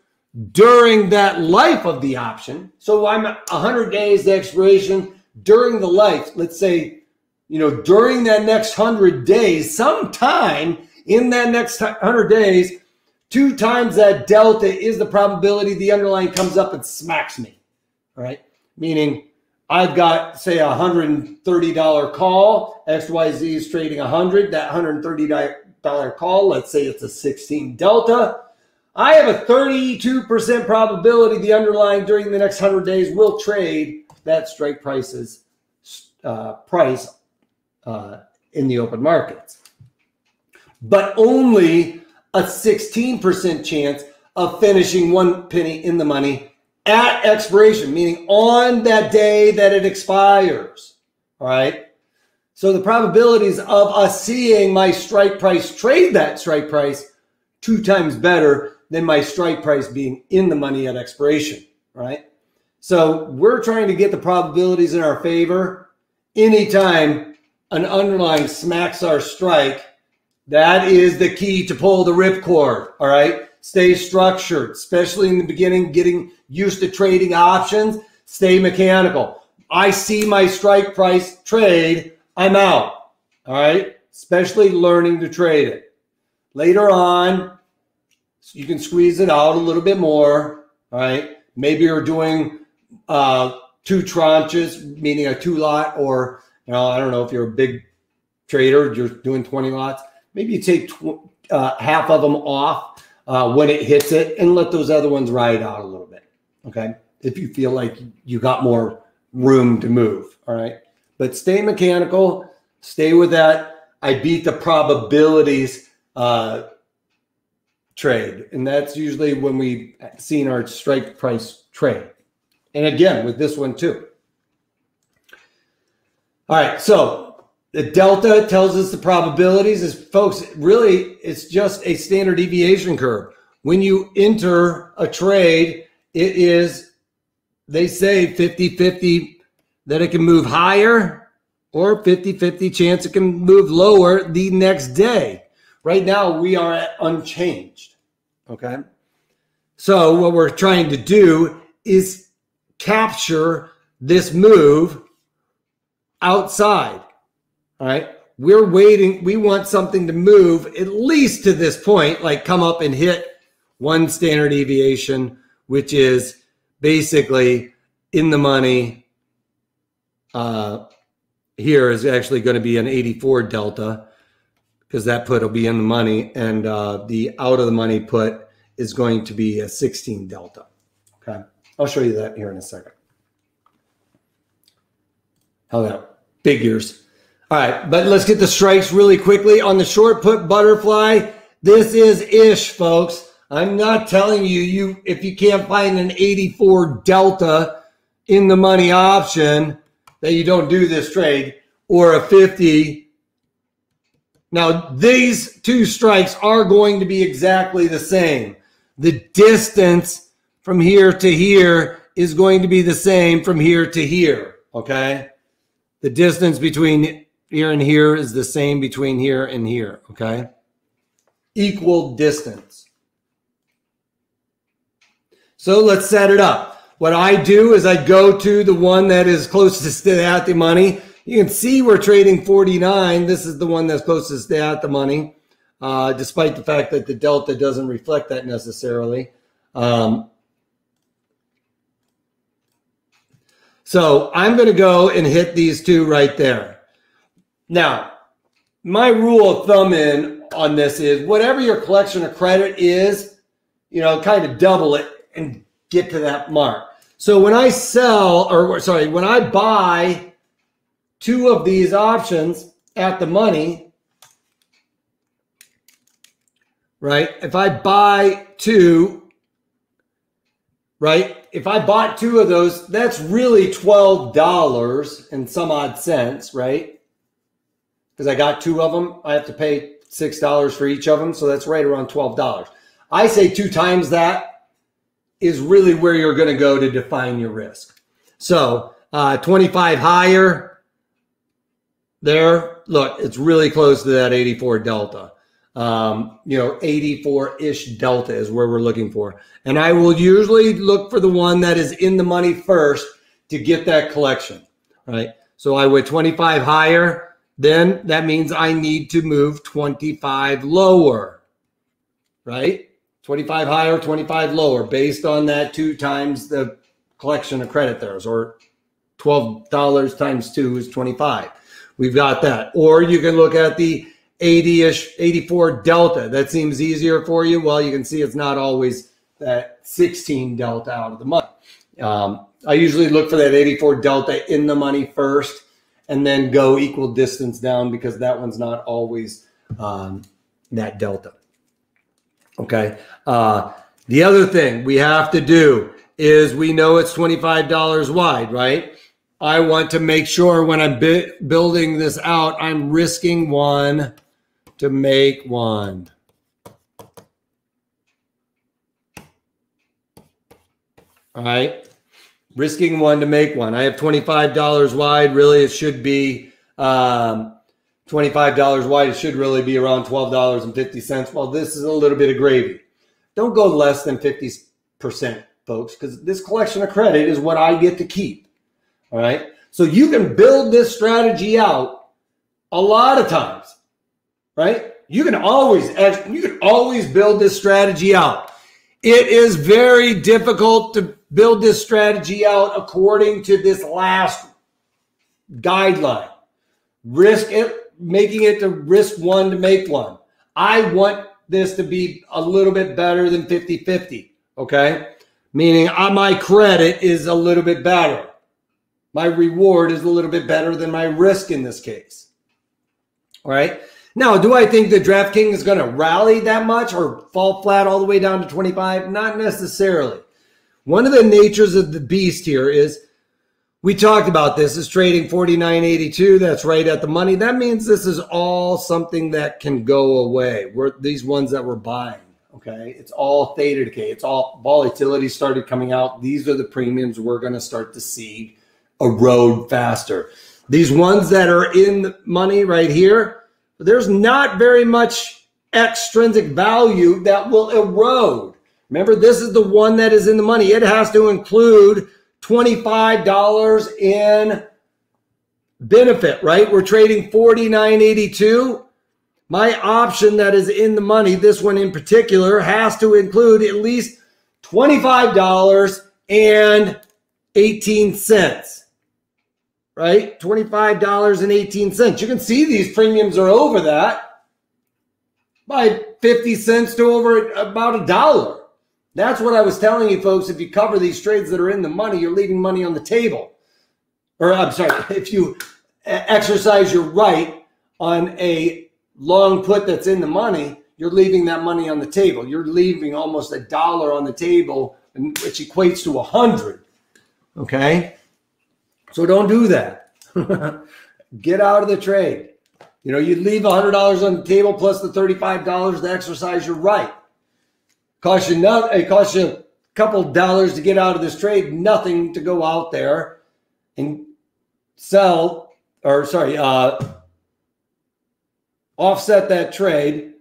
during that life of the option. So I'm 100 days to expiration during the life. Let's say, you know, during that next 100 days, sometime in that next 100 days, two times that delta is the probability the underlying comes up and smacks me. Right. Meaning I've got, say, a $130 call. XYZ is trading 100. That $130 call, let's say it's a 16 delta. I have a 32% probability the underlying during the next 100 days will trade that strike prices uh, price uh, in the open markets. But only a 16% chance of finishing one penny in the money at expiration, meaning on that day that it expires. All right. So the probabilities of us seeing my strike price trade that strike price two times better than my strike price being in the money at expiration, right? So we're trying to get the probabilities in our favor. Anytime an underlying smacks our strike, that is the key to pull the ripcord, all right? Stay structured, especially in the beginning, getting used to trading options. Stay mechanical. I see my strike price trade, I'm out, all right? Especially learning to trade it. Later on, you can squeeze it out a little bit more. All right. Maybe you're doing uh, two tranches, meaning a two lot, or you know, I don't know if you're a big trader, you're doing 20 lots. Maybe you take tw- uh, half of them off uh, when it hits it and let those other ones ride out a little bit. Okay. If you feel like you got more room to move. All right. But stay mechanical, stay with that. I beat the probabilities uh, trade. And that's usually when we've seen our strike price trade. And again, with this one too. All right, so the delta tells us the probabilities is folks, really it's just a standard deviation curve. When you enter a trade, it is they say 50-50 that it can move higher or 50-50 chance it can move lower the next day. Right now, we are at unchanged. Okay. So, what we're trying to do is capture this move outside. All right. We're waiting. We want something to move at least to this point, like come up and hit one standard deviation, which is basically in the money. Uh, here is actually going to be an 84 delta because that put will be in the money, and uh, the out of the money put is going to be a 16 delta. Okay, I'll show you that here in a second. How that figures. All right, but let's get the strikes really quickly on the short put butterfly. This is ish, folks. I'm not telling you you if you can't find an 84 delta in the money option that you don't do this trade or a 50 now, these two strikes are going to be exactly the same. The distance from here to here is going to be the same from here to here. Okay. The distance between here and here is the same between here and here. Okay. Equal distance. So let's set it up. What I do is I go to the one that is closest to at the money you can see we're trading 49. This is the one that's closest to at the money, uh, despite the fact that the delta doesn't reflect that necessarily. Um, so I'm going to go and hit these two right there. Now, my rule of thumb in on this is whatever your collection of credit is, you know, kind of double it and get to that mark. So when I sell, or sorry, when I buy two of these options at the money, right? If I buy two, right? If I bought two of those, that's really $12 and some odd cents, right? Because I got two of them. I have to pay $6 for each of them. So that's right around $12. I say two times that is really where you're going to go to define your risk. So uh, 25 higher, there, look, it's really close to that 84 delta. Um, you know, 84 ish delta is where we're looking for. And I will usually look for the one that is in the money first to get that collection, right? So I would 25 higher, then that means I need to move 25 lower, right? 25 higher, 25 lower, based on that two times the collection of credit there, or $12 times two is 25. We've got that. Or you can look at the 80-ish, 84 delta. That seems easier for you. Well, you can see it's not always that 16 delta out of the money. Um, I usually look for that 84 delta in the money first and then go equal distance down because that one's not always um, that delta. Okay. Uh, the other thing we have to do is we know it's $25 wide, right? I want to make sure when I'm bi- building this out, I'm risking one to make one. All right. Risking one to make one. I have $25 wide. Really, it should be um, $25 wide. It should really be around $12.50. Well, this is a little bit of gravy. Don't go less than 50%, folks, because this collection of credit is what I get to keep. All right. So you can build this strategy out a lot of times, right? You can always you can always build this strategy out. It is very difficult to build this strategy out according to this last guideline. Risk it, making it to risk one to make one. I want this to be a little bit better than 50 50. Okay. Meaning uh, my credit is a little bit better my reward is a little bit better than my risk in this case. All right. Now, do I think that DraftKings is going to rally that much or fall flat all the way down to 25? Not necessarily. One of the natures of the beast here is we talked about this is trading 49.82. That's right at the money. That means this is all something that can go away. We're these ones that we're buying. Okay. It's all theta decay. It's all volatility started coming out. These are the premiums we're going to start to see erode faster. These ones that are in the money right here, there's not very much extrinsic value that will erode. Remember, this is the one that is in the money. It has to include $25 in benefit, right? We're trading 49.82. My option that is in the money, this one in particular, has to include at least $25 and 18 cents right? $25.18. You can see these premiums are over that by 50 cents to over about a dollar. That's what I was telling you folks. If you cover these trades that are in the money, you're leaving money on the table. Or I'm sorry, if you exercise your right on a long put that's in the money, you're leaving that money on the table. You're leaving almost a dollar on the table, which equates to a hundred. Okay. So don't do that. Get out of the trade. You know, you leave $100 on the table plus the $35 to exercise your right. Cost you not, it costs you a couple dollars to get out of this trade, nothing to go out there and sell or sorry, uh, offset that trade,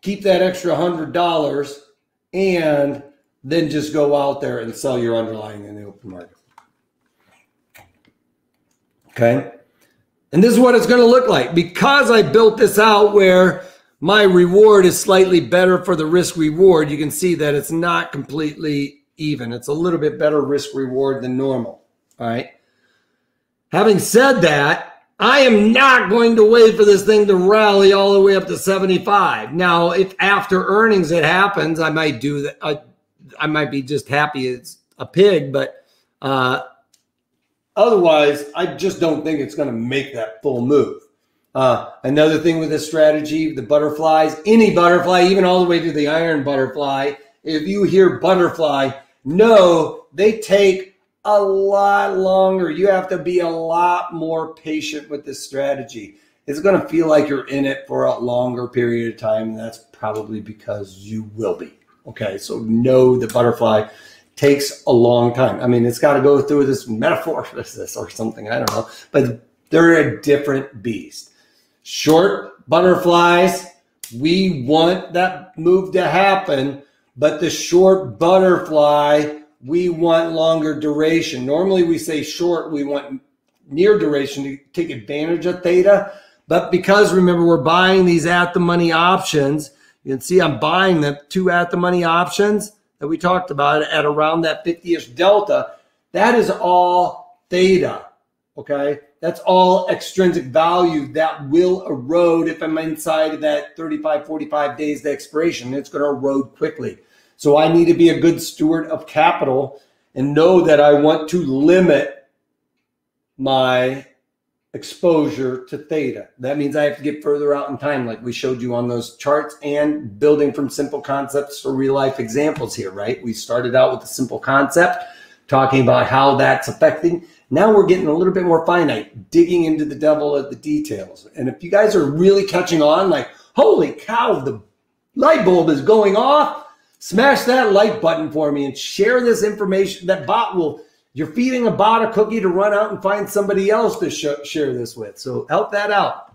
keep that extra hundred dollars, and then just go out there and sell your underlying in the open market. Okay. And this is what it's going to look like because I built this out where my reward is slightly better for the risk reward. You can see that it's not completely even. It's a little bit better risk reward than normal. All right. Having said that, I am not going to wait for this thing to rally all the way up to 75. Now, if after earnings it happens, I might do that. I, I might be just happy it's a pig, but uh, Otherwise, I just don't think it's going to make that full move. Uh, another thing with this strategy, the butterflies, any butterfly, even all the way to the iron butterfly, if you hear butterfly, no, they take a lot longer. You have to be a lot more patient with this strategy. It's going to feel like you're in it for a longer period of time. And that's probably because you will be. Okay, so know the butterfly takes a long time. I mean, it's got to go through this metamorphosis or something. I don't know, but they're a different beast. Short butterflies, we want that move to happen, but the short butterfly, we want longer duration. Normally we say short, we want near duration to take advantage of theta. But because remember, we're buying these at the money options, you can see I'm buying the two at the money options that we talked about at around that 50 ish delta. That is all theta. Okay. That's all extrinsic value that will erode if I'm inside of that 35, 45 days to expiration. It's going to erode quickly. So I need to be a good steward of capital and know that I want to limit my exposure to theta. That means I have to get further out in time, like we showed you on those charts, and building from simple concepts to real life examples here, right? We started out with a simple concept, talking about how that's affecting. Now we're getting a little bit more finite, digging into the devil of the details. And if you guys are really catching on, like, holy cow, the light bulb is going off, smash that like button for me and share this information. That bot will you're feeding a bot a cookie to run out and find somebody else to sh- share this with. So help that out.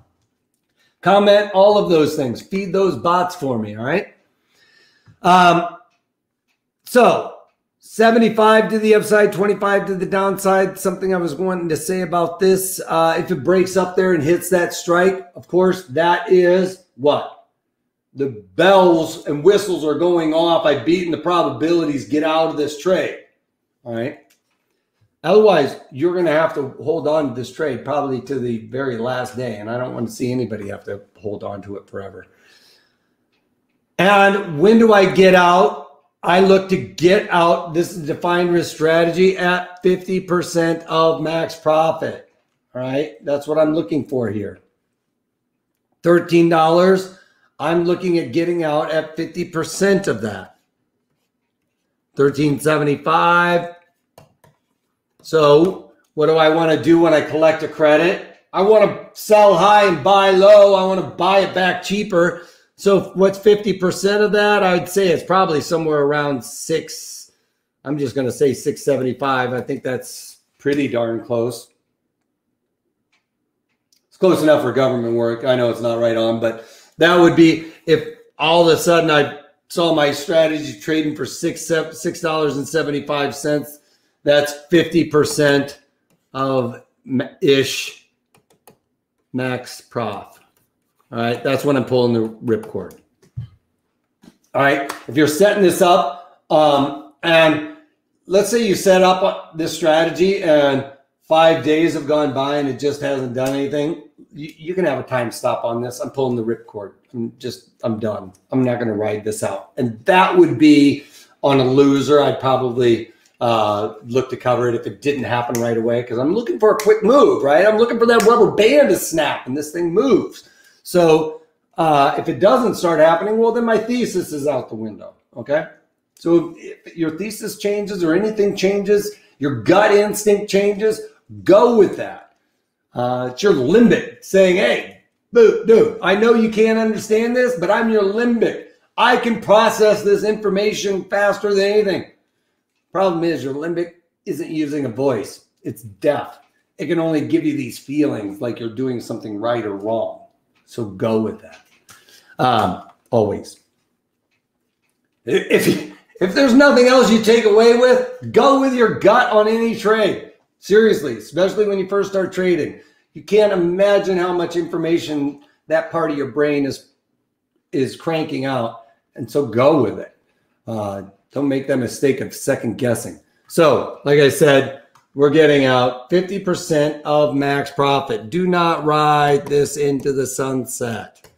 Comment all of those things. Feed those bots for me. All right. Um, so 75 to the upside, 25 to the downside. Something I was wanting to say about this. Uh, if it breaks up there and hits that strike, of course, that is what? The bells and whistles are going off. I've beaten the probabilities. Get out of this trade. All right. Otherwise, you're going to have to hold on to this trade probably to the very last day. And I don't want to see anybody have to hold on to it forever. And when do I get out? I look to get out. This is defined risk strategy at 50% of max profit. All right. That's what I'm looking for here. $13. I'm looking at getting out at 50% of that. 1375 so, what do I want to do when I collect a credit? I want to sell high and buy low. I want to buy it back cheaper. So, what's 50% of that? I'd say it's probably somewhere around six. I'm just going to say 675. I think that's pretty darn close. It's close enough for government work. I know it's not right on, but that would be if all of a sudden I saw my strategy trading for six six dollars and seventy five cents that's 50% of ish max prof. All right, that's when I'm pulling the ripcord. All right, if you're setting this up, um, and let's say you set up this strategy and five days have gone by and it just hasn't done anything, you, you can have a time stop on this. I'm pulling the ripcord. I'm just, I'm done. I'm not going to ride this out. And that would be on a loser. I'd probably uh, look to cover it if it didn't happen right away because I'm looking for a quick move, right? I'm looking for that rubber band to snap and this thing moves. So uh, if it doesn't start happening, well, then my thesis is out the window. Okay. So if your thesis changes or anything changes, your gut instinct changes, go with that. Uh, it's your limbic saying, hey, dude, I know you can't understand this, but I'm your limbic. I can process this information faster than anything. Problem is, your limbic isn't using a voice, it's deaf. It can only give you these feelings like you're doing something right or wrong. So go with that. Um, always. If, if there's nothing else you take away with, go with your gut on any trade. Seriously, especially when you first start trading. You can't imagine how much information that part of your brain is is cranking out. And so go with it. Uh, don't make that mistake of second guessing. So, like I said, we're getting out 50% of max profit. Do not ride this into the sunset.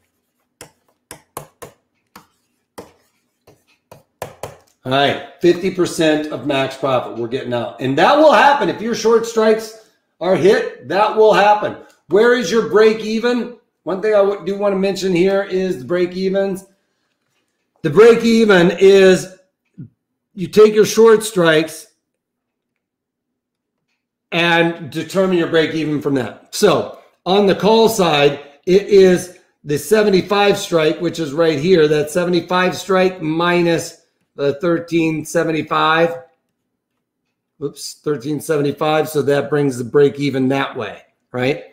All right, 50% of max profit we're getting out. And that will happen. If your short strikes are hit, that will happen. Where is your break even? One thing I do want to mention here is the break evens. The break even is you take your short strikes and determine your break even from that. So on the call side, it is the 75 strike, which is right here. That 75 strike minus the 1375. Oops, 1375. So that brings the break even that way, right?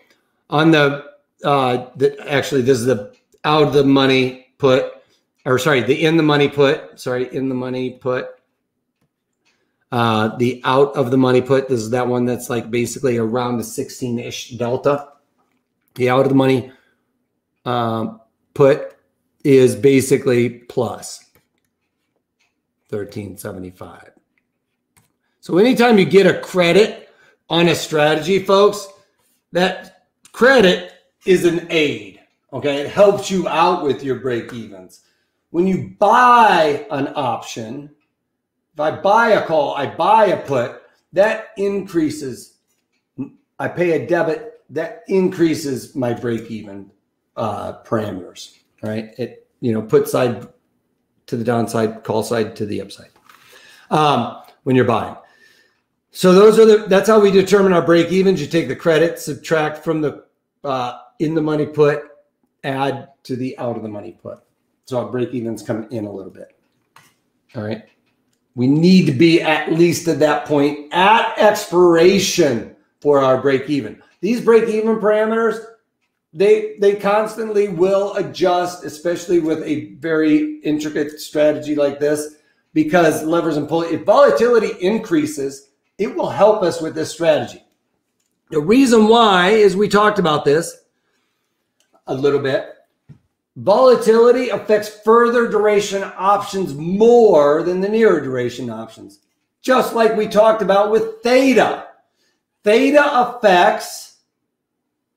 On the, uh, the actually, this is the out of the money put, or sorry, the in the money put, sorry, in the money put. Uh, the out of the money put, this is that one that's like basically around the 16 ish delta. The out of the money um, put is basically plus 1375. So anytime you get a credit on a strategy, folks, that credit is an aid. Okay. It helps you out with your break evens. When you buy an option, I buy a call, I buy a put, that increases. I pay a debit, that increases my break even uh, parameters, right? It, you know, put side to the downside, call side to the upside um, when you're buying. So those are the, that's how we determine our break evens. You take the credit, subtract from the uh, in the money put, add to the out of the money put. So our break evens come in a little bit. All right. We need to be at least at that point at expiration for our break even. These break even parameters, they they constantly will adjust, especially with a very intricate strategy like this, because levers and pull. If volatility increases, it will help us with this strategy. The reason why is we talked about this a little bit. Volatility affects further duration options more than the nearer duration options, just like we talked about with theta. Theta affects,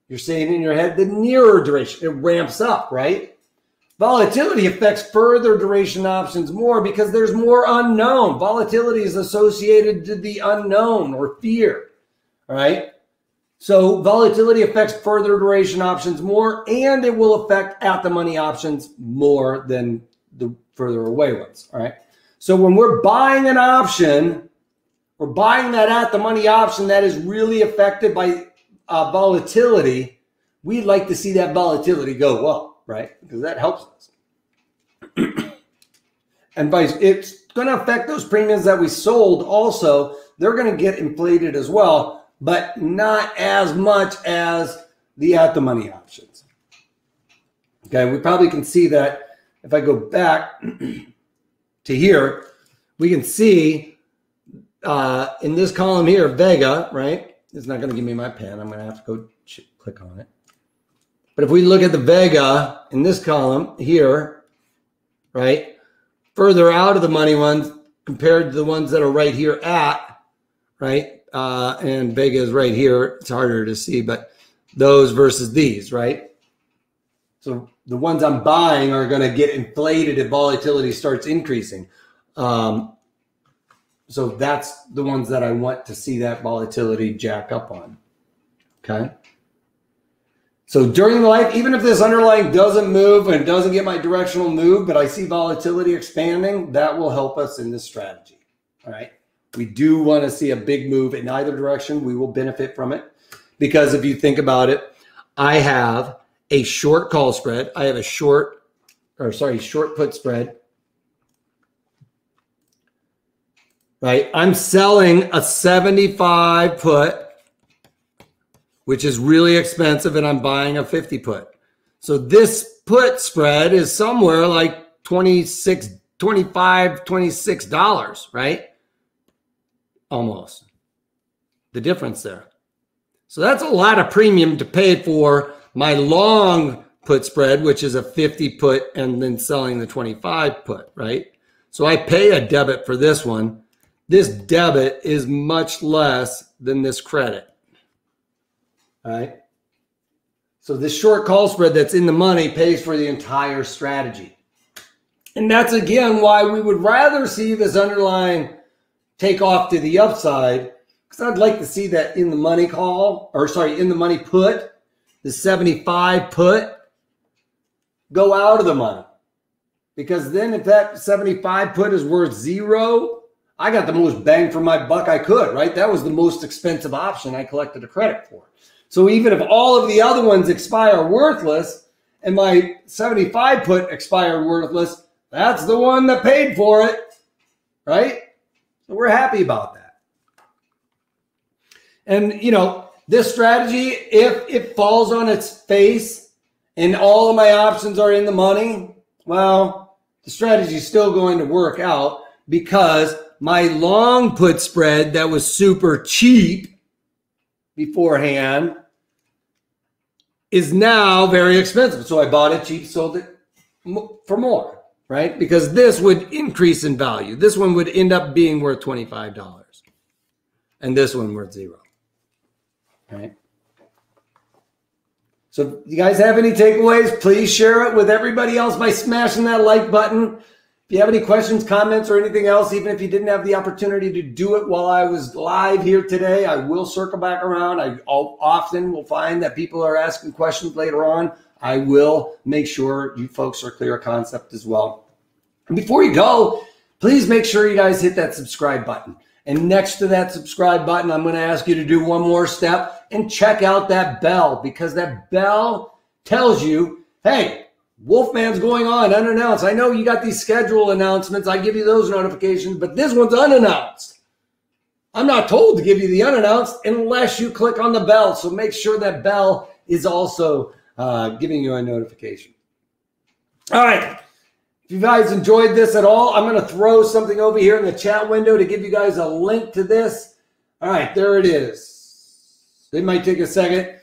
you're saying in your head, the nearer duration. It ramps up, right? Volatility affects further duration options more because there's more unknown. Volatility is associated to the unknown or fear, right? So volatility affects further duration options more, and it will affect at the money options more than the further away ones. All right. So when we're buying an option, we're buying that at the money option that is really affected by uh, volatility. We'd like to see that volatility go up, right? Because that helps us. and vice, it's going to affect those premiums that we sold. Also, they're going to get inflated as well but not as much as the at the money options. Okay, we probably can see that if I go back to here, we can see uh, in this column here, Vega, right? It's not going to give me my pen. I'm going to have to go click on it. But if we look at the Vega in this column here, right, further out of the money ones compared to the ones that are right here at, right, uh, and Vega is right here. It's harder to see, but those versus these, right? So the ones I'm buying are going to get inflated if volatility starts increasing. Um, so that's the ones that I want to see that volatility jack up on. Okay. So during the life, even if this underlying doesn't move and doesn't get my directional move, but I see volatility expanding, that will help us in this strategy. All right. We do want to see a big move in either direction. We will benefit from it because if you think about it, I have a short call spread. I have a short, or sorry, short put spread. Right. I'm selling a 75 put, which is really expensive, and I'm buying a 50 put. So this put spread is somewhere like 26, 25, $26, right? Almost the difference there. So that's a lot of premium to pay for my long put spread, which is a 50 put and then selling the 25 put, right? So I pay a debit for this one. This debit is much less than this credit. All right. So this short call spread that's in the money pays for the entire strategy. And that's again why we would rather see this underlying take off to the upside because I'd like to see that in the money call or sorry, in the money put, the 75 put go out of the money. Because then if that 75 put is worth zero, I got the most bang for my buck I could, right? That was the most expensive option I collected a credit for. So even if all of the other ones expire worthless and my 75 put expired worthless, that's the one that paid for it, right? So we're happy about that. And, you know, this strategy, if it falls on its face and all of my options are in the money, Well, the strategy is still going to work out because my long put spread that was super cheap beforehand is now very expensive. So I bought it cheap, sold it for more, right? Because this would increase in value. This one would end up being worth $25 and this one worth zero, right? So you guys have any takeaways, please share it with everybody else by smashing that like button. If you have any questions, comments, or anything else, even if you didn't have the opportunity to do it while I was live here today, I will circle back around. I often will find that people are asking questions later on. I will make sure you folks are clear concept as well. And before you go, please make sure you guys hit that subscribe button. And next to that subscribe button, I'm going to ask you to do one more step and check out that bell because that bell tells you, hey, Wolfman's going on unannounced. I know you got these schedule announcements. I give you those notifications, but this one's unannounced. I'm not told to give you the unannounced unless you click on the bell. So make sure that bell is also uh, giving you a notification. All right. If you guys enjoyed this at all, I'm going to throw something over here in the chat window to give you guys a link to this. All right, there it is. It might take a second.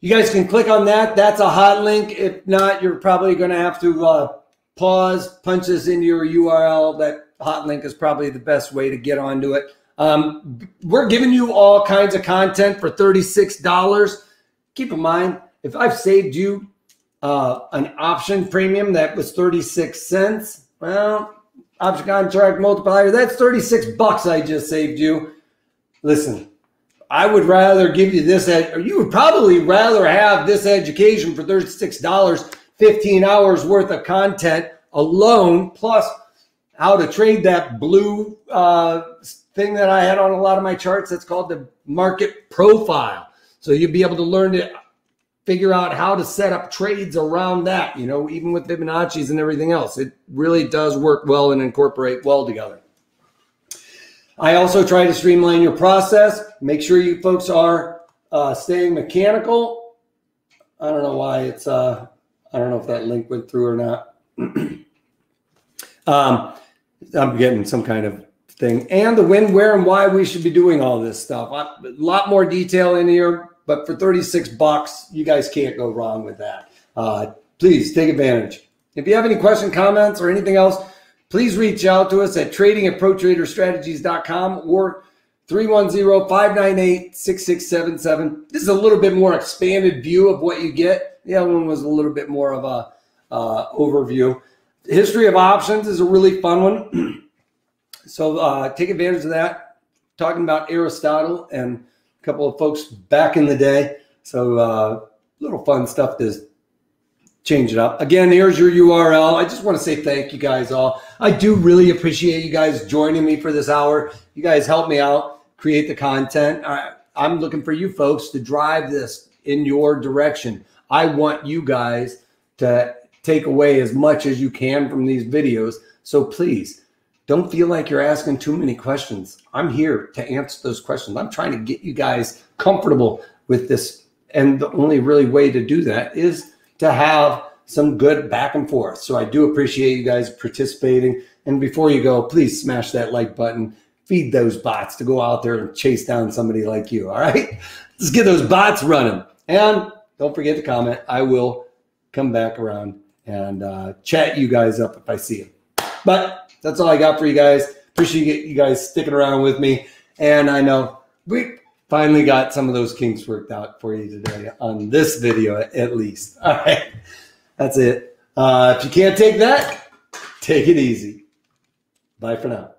You guys can click on that. That's a hot link. If not, you're probably going to have to uh, pause, punch this into your URL. That hot link is probably the best way to get onto it. Um, we're giving you all kinds of content for $36. Keep in mind, if I've saved you uh, an option premium that was 36 cents, well, option contract multiplier, that's 36 bucks I just saved you. Listen, I would rather give you this, ed- or you would probably rather have this education for $36, 15 hours worth of content alone, plus how to trade that blue uh, thing that I had on a lot of my charts. That's called the market profile. So you'll be able to learn to figure out how to set up trades around that, you know, even with Fibonacci's and everything else. It really does work well and incorporate well together. I also try to streamline your process. Make sure you folks are uh, staying mechanical. I don't know why it's, uh, I don't know if that link went through or not. um, I'm getting some kind of thing. And the when, where, and why we should be doing all this stuff. A lot more detail in here, but for 36 bucks, you guys can't go wrong with that. Uh, please take advantage. If you have any question, comments, or anything else, please reach out to us at trading at protraderstrategies.com or 310-598-6677. This is a little bit more expanded view of what you get. The other one was a little bit more of a uh, overview. History of options is a really fun one. so uh, take advantage of that. Talking about Aristotle and couple of folks back in the day. So uh, little fun stuff to change it up. Again, here's your URL. I just want to say thank you guys all. I do really appreciate you guys joining me for this hour. You guys help me out, create the content. I'm looking for you folks to drive this in your direction. I want you guys to take away as much as you can from these videos. So please don't feel like you're asking too many questions. I'm here to answer those questions. I'm trying to get you guys comfortable with this. And the only really way to do that is to have some good back and forth. So I do appreciate you guys participating. And before you go, please smash that like button. Feed those bots to go out there and chase down somebody like you. All right. Let's get those bots running. And don't forget to comment. I will come back around and uh, chat you guys up if I see them. But that's all I got for you guys. Appreciate you guys sticking around with me. And I know we finally got some of those kinks worked out for you today on this video, at least. All right. That's it. Uh, if you can't take that, take it easy. Bye for now.